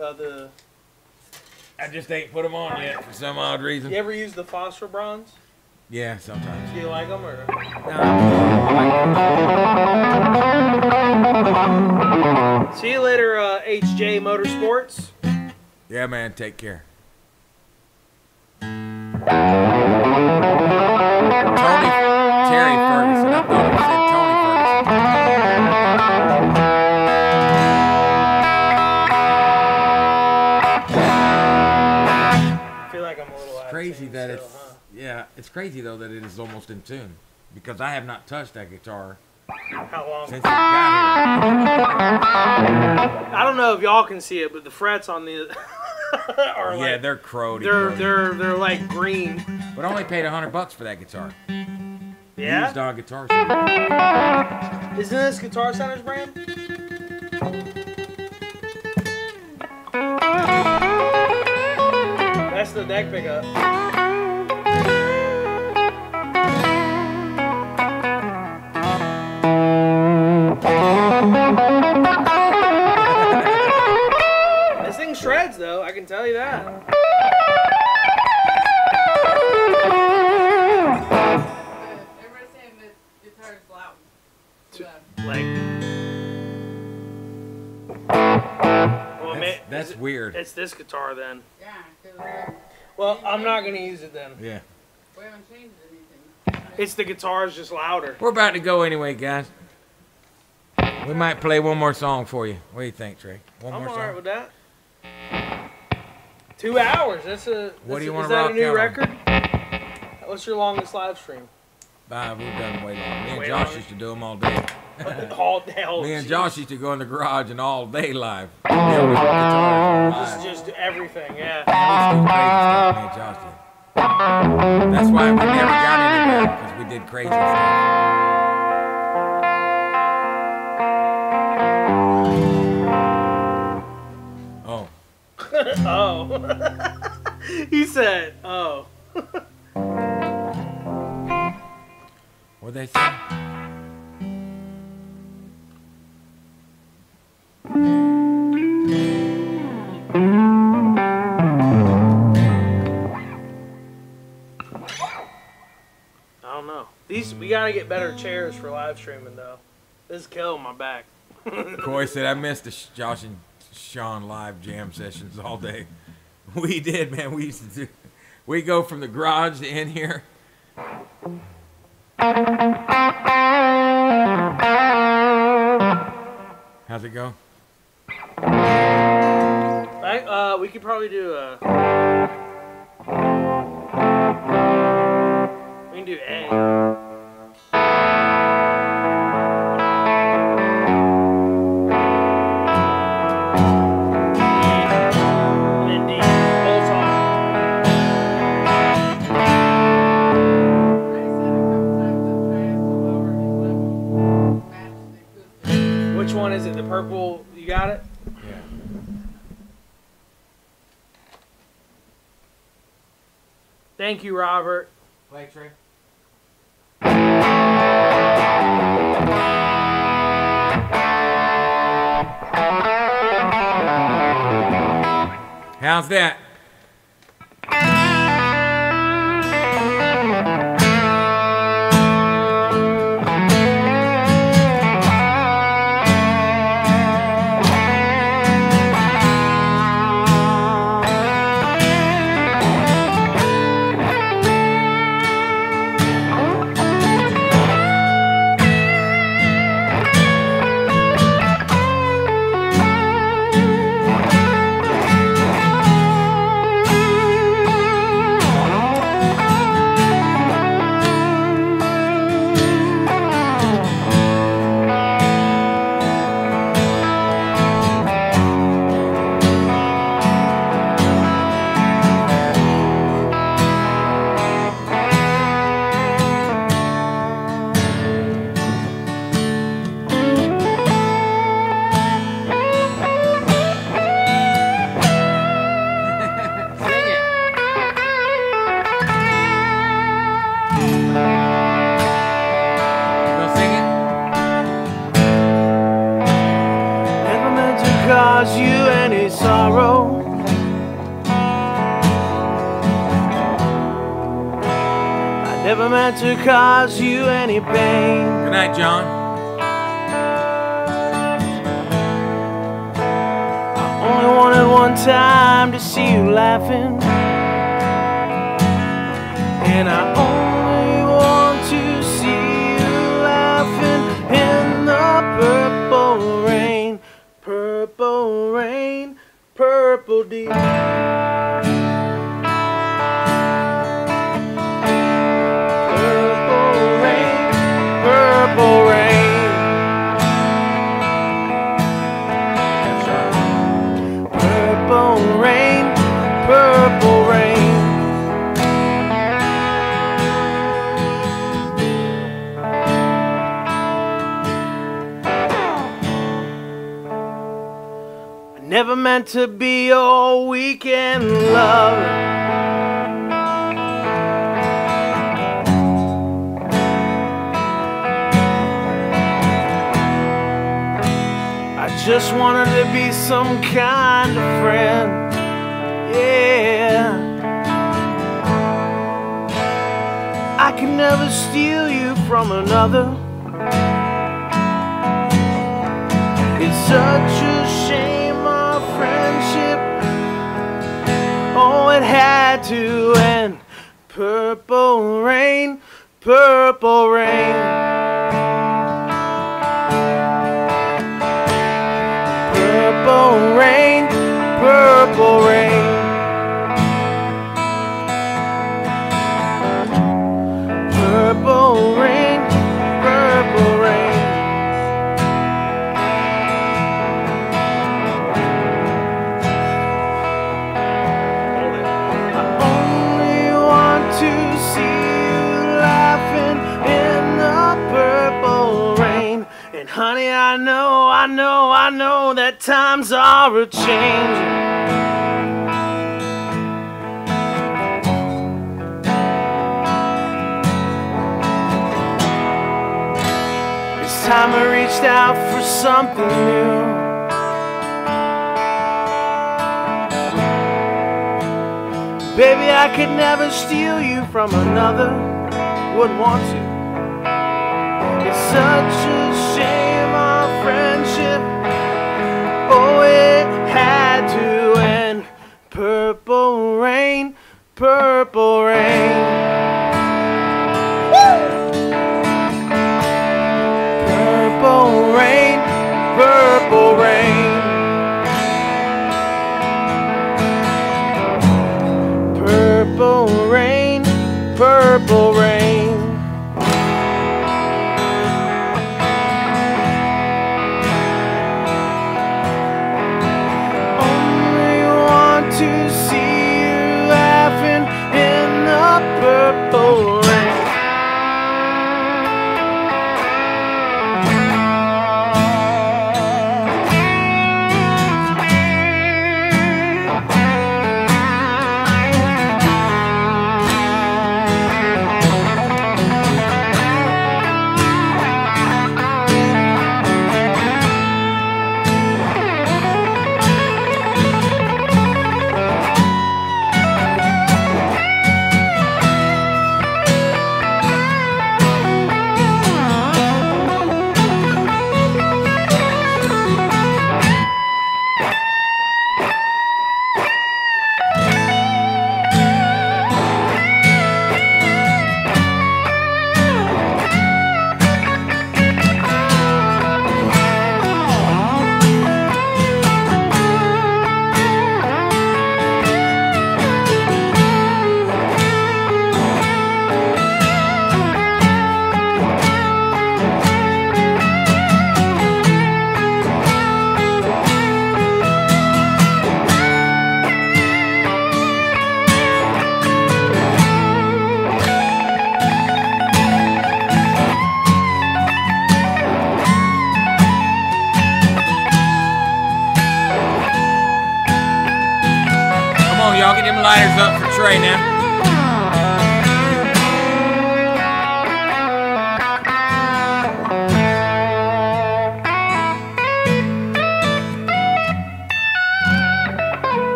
[SPEAKER 2] Uh, the
[SPEAKER 1] I just ain't put them on yet for some odd reason.
[SPEAKER 2] you ever use the phosphor bronze?
[SPEAKER 1] Yeah, sometimes.
[SPEAKER 2] Do you like them or? See you later, uh, HJ Motorsports.
[SPEAKER 1] Yeah, man. Take care. Tony Terry Ferguson. I thought it said Tony Ferguson.
[SPEAKER 2] I feel like I'm a little of
[SPEAKER 1] Crazy that
[SPEAKER 2] still,
[SPEAKER 1] it's
[SPEAKER 2] huh?
[SPEAKER 1] yeah. It's crazy though that it is almost in tune because I have not touched that guitar
[SPEAKER 2] How long?
[SPEAKER 1] since
[SPEAKER 2] I don't know if y'all can see it, but the frets on the are.
[SPEAKER 1] Yeah,
[SPEAKER 2] like
[SPEAKER 1] they're crowdy.
[SPEAKER 2] they're they're they're like green.
[SPEAKER 1] But I only paid a hundred bucks for that guitar.
[SPEAKER 2] Yeah.
[SPEAKER 1] Used on Guitar Center.
[SPEAKER 2] Isn't this Guitar Center's brand? That's the deck pickup.
[SPEAKER 1] That's,
[SPEAKER 2] ma-
[SPEAKER 1] that's
[SPEAKER 2] is it-
[SPEAKER 1] weird.
[SPEAKER 2] It's this guitar then.
[SPEAKER 3] Yeah, 'cause,
[SPEAKER 2] Well, I'm not gonna use it then.
[SPEAKER 1] Yeah.
[SPEAKER 3] we haven't changed anything.
[SPEAKER 2] It's the guitar's just louder.
[SPEAKER 1] We're about to go anyway, guys. We might play one more song for you. What do you think, Trey? One
[SPEAKER 2] I'm
[SPEAKER 1] more
[SPEAKER 2] alright
[SPEAKER 1] song.
[SPEAKER 2] with that. Two hours. That's a.
[SPEAKER 1] What do you
[SPEAKER 2] a-
[SPEAKER 1] wanna
[SPEAKER 2] Is that
[SPEAKER 1] rock
[SPEAKER 2] a new
[SPEAKER 1] out on?
[SPEAKER 2] record? What's your longest live stream?
[SPEAKER 1] Bye, we've done way long. Me and
[SPEAKER 2] Way
[SPEAKER 1] Josh
[SPEAKER 2] long.
[SPEAKER 1] used to do them all day.
[SPEAKER 2] All day. all
[SPEAKER 1] Me and
[SPEAKER 2] jeez.
[SPEAKER 1] Josh used to go in the garage and all day live. Yeah, we put
[SPEAKER 2] Just, just everything. Yeah.
[SPEAKER 1] Yeah, we used to do crazy stuff. Me and Josh did. That's why we never got anywhere because we did crazy stuff. Oh,
[SPEAKER 2] Oh. he said, "Oh."
[SPEAKER 1] what they say?
[SPEAKER 2] I don't know. These we gotta get better chairs for live streaming though. This is killing my back.
[SPEAKER 1] Corey said I missed the Sh- Josh and Sean live jam sessions all day. We did, man. We used to do. We go from the garage to in here. How's it go?
[SPEAKER 2] I, uh, we could probably do a. We can do A. And then D. Whole song.
[SPEAKER 3] Ray said a couple times that Trey has to lower his level, match the acoustic.
[SPEAKER 2] Which one is it? The purple? You got it?
[SPEAKER 1] Yeah.
[SPEAKER 2] Thank you, Robert.
[SPEAKER 1] Play Trey. How's that?
[SPEAKER 2] Meant to cause you any pain.
[SPEAKER 1] Good night, John.
[SPEAKER 2] Only wanted one time to see you laughing. And I meant to be your weekend love. I just wanted to be some kind of friend. Yeah. I can never steal you from another. It's such a it had to end. Purple rain, purple rain. Purple rain, purple rain. Are a. It's time I reached out for something new. Baby, I could never steal you from another. Wouldn't want to. It's such a shame our friendship. Purple rain.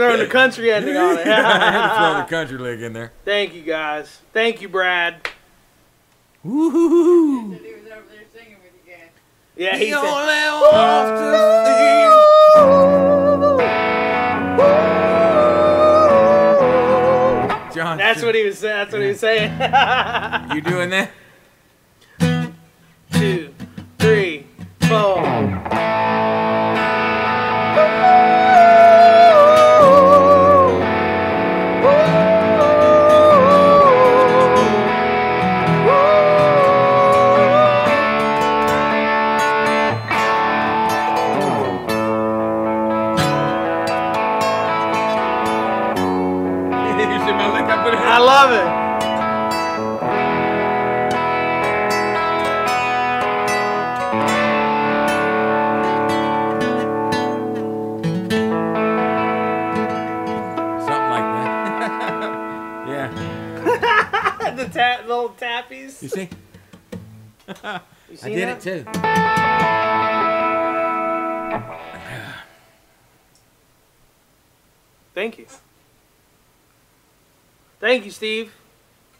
[SPEAKER 4] Throwing the country ending on
[SPEAKER 1] I had to throw the country lick in there.
[SPEAKER 4] Thank you guys. Thank you, Brad.
[SPEAKER 1] Woo-hoo-hoo.
[SPEAKER 3] Said he was over there singing with you guys.
[SPEAKER 4] Yeah,
[SPEAKER 1] He
[SPEAKER 4] he
[SPEAKER 1] only
[SPEAKER 4] said.
[SPEAKER 1] wants to see. John,
[SPEAKER 4] That's what he was saying. That's what he was saying.
[SPEAKER 1] you doing that? You see? You I did
[SPEAKER 2] that?
[SPEAKER 1] it too.
[SPEAKER 2] Thank you. Thank you, Steve.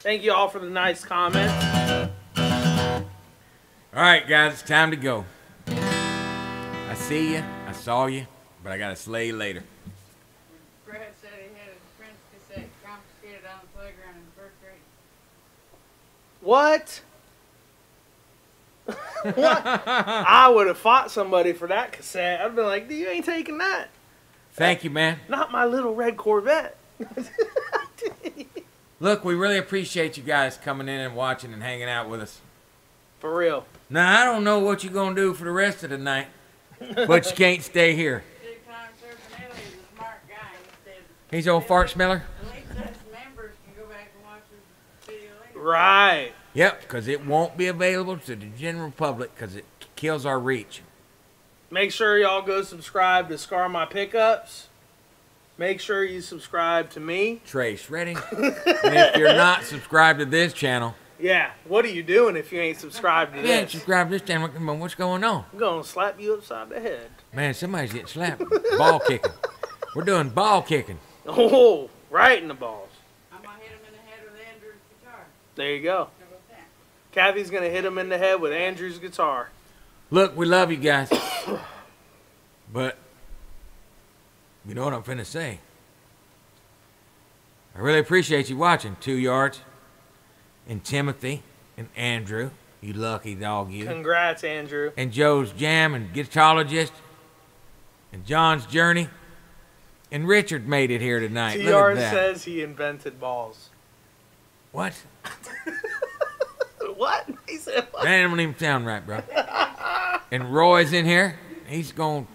[SPEAKER 2] Thank you all for the nice comments.
[SPEAKER 1] All right, guys, it's time to go. I see you, I saw you, but I gotta slay you later.
[SPEAKER 3] Brad said he had his Prince cassette confiscated on the playground in the first grade.
[SPEAKER 2] What? what? I would have fought somebody for that cassette. I'd be like, "Dude, you ain't taking that.
[SPEAKER 1] Thank you, man.
[SPEAKER 2] Not my little red Corvette.
[SPEAKER 1] Look, we really appreciate you guys coming in and watching and hanging out with us.
[SPEAKER 2] For real.
[SPEAKER 1] Now, I don't know what you're gonna do for the rest of the night, but you can't stay here.
[SPEAKER 3] Big time Serpinelli is a smart guy. He said,
[SPEAKER 1] He's old fart smeller.
[SPEAKER 3] at least us members can go back and watch this video later.
[SPEAKER 2] Right.
[SPEAKER 1] Yep, because it won't be available to the general public because it kills our reach.
[SPEAKER 2] Make sure y'all go subscribe to Scar My Pickups. Make sure you subscribe to me.
[SPEAKER 1] Trace, ready? and if you're not subscribed to this channel,
[SPEAKER 2] Yeah, what are you doing if you ain't subscribed to
[SPEAKER 1] if you ain't
[SPEAKER 2] this?
[SPEAKER 1] subscribed to this channel, come on, what's going on?
[SPEAKER 2] I'm gonna slap you upside the head.
[SPEAKER 1] Man, somebody's getting slapped. Ball kicking. We're doing ball kicking.
[SPEAKER 2] Oh, right in the balls.
[SPEAKER 3] I'm gonna hit him in the head with Andrew's guitar.
[SPEAKER 2] There you go. Kathy's gonna hit him in the head with Andrew's guitar.
[SPEAKER 1] Look, we love you guys. But you know what I'm finna say. I really appreciate you watching, Two Yards, and Timothy, and Andrew, you lucky dog you,
[SPEAKER 2] Congrats, Andrew.
[SPEAKER 1] and Joe's Jam, and Guitarologist, and John's Journey, and Richard made it here tonight.
[SPEAKER 2] TR says he invented balls.
[SPEAKER 1] what?
[SPEAKER 2] What? He said what?
[SPEAKER 1] That don't even sound right, bro. And Roy's in here. He's going.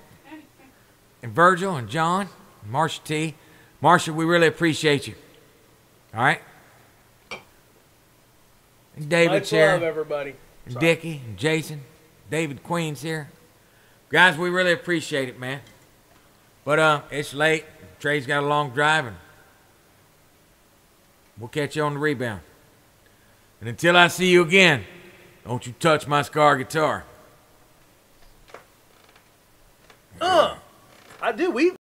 [SPEAKER 1] And Virgil and John, and Marsha T. Marsha, we really appreciate you. All right. And David's
[SPEAKER 2] Much love,
[SPEAKER 1] here.
[SPEAKER 2] everybody.
[SPEAKER 1] And
[SPEAKER 2] Sorry.
[SPEAKER 1] Dickie and Jason. David Queen's here. Guys, we really appreciate it, man. But uh, it's late. Trey's got a long drive, and we'll catch you on the rebound. And until I see you again, don't you touch my Scar guitar.
[SPEAKER 2] Uh, I do. We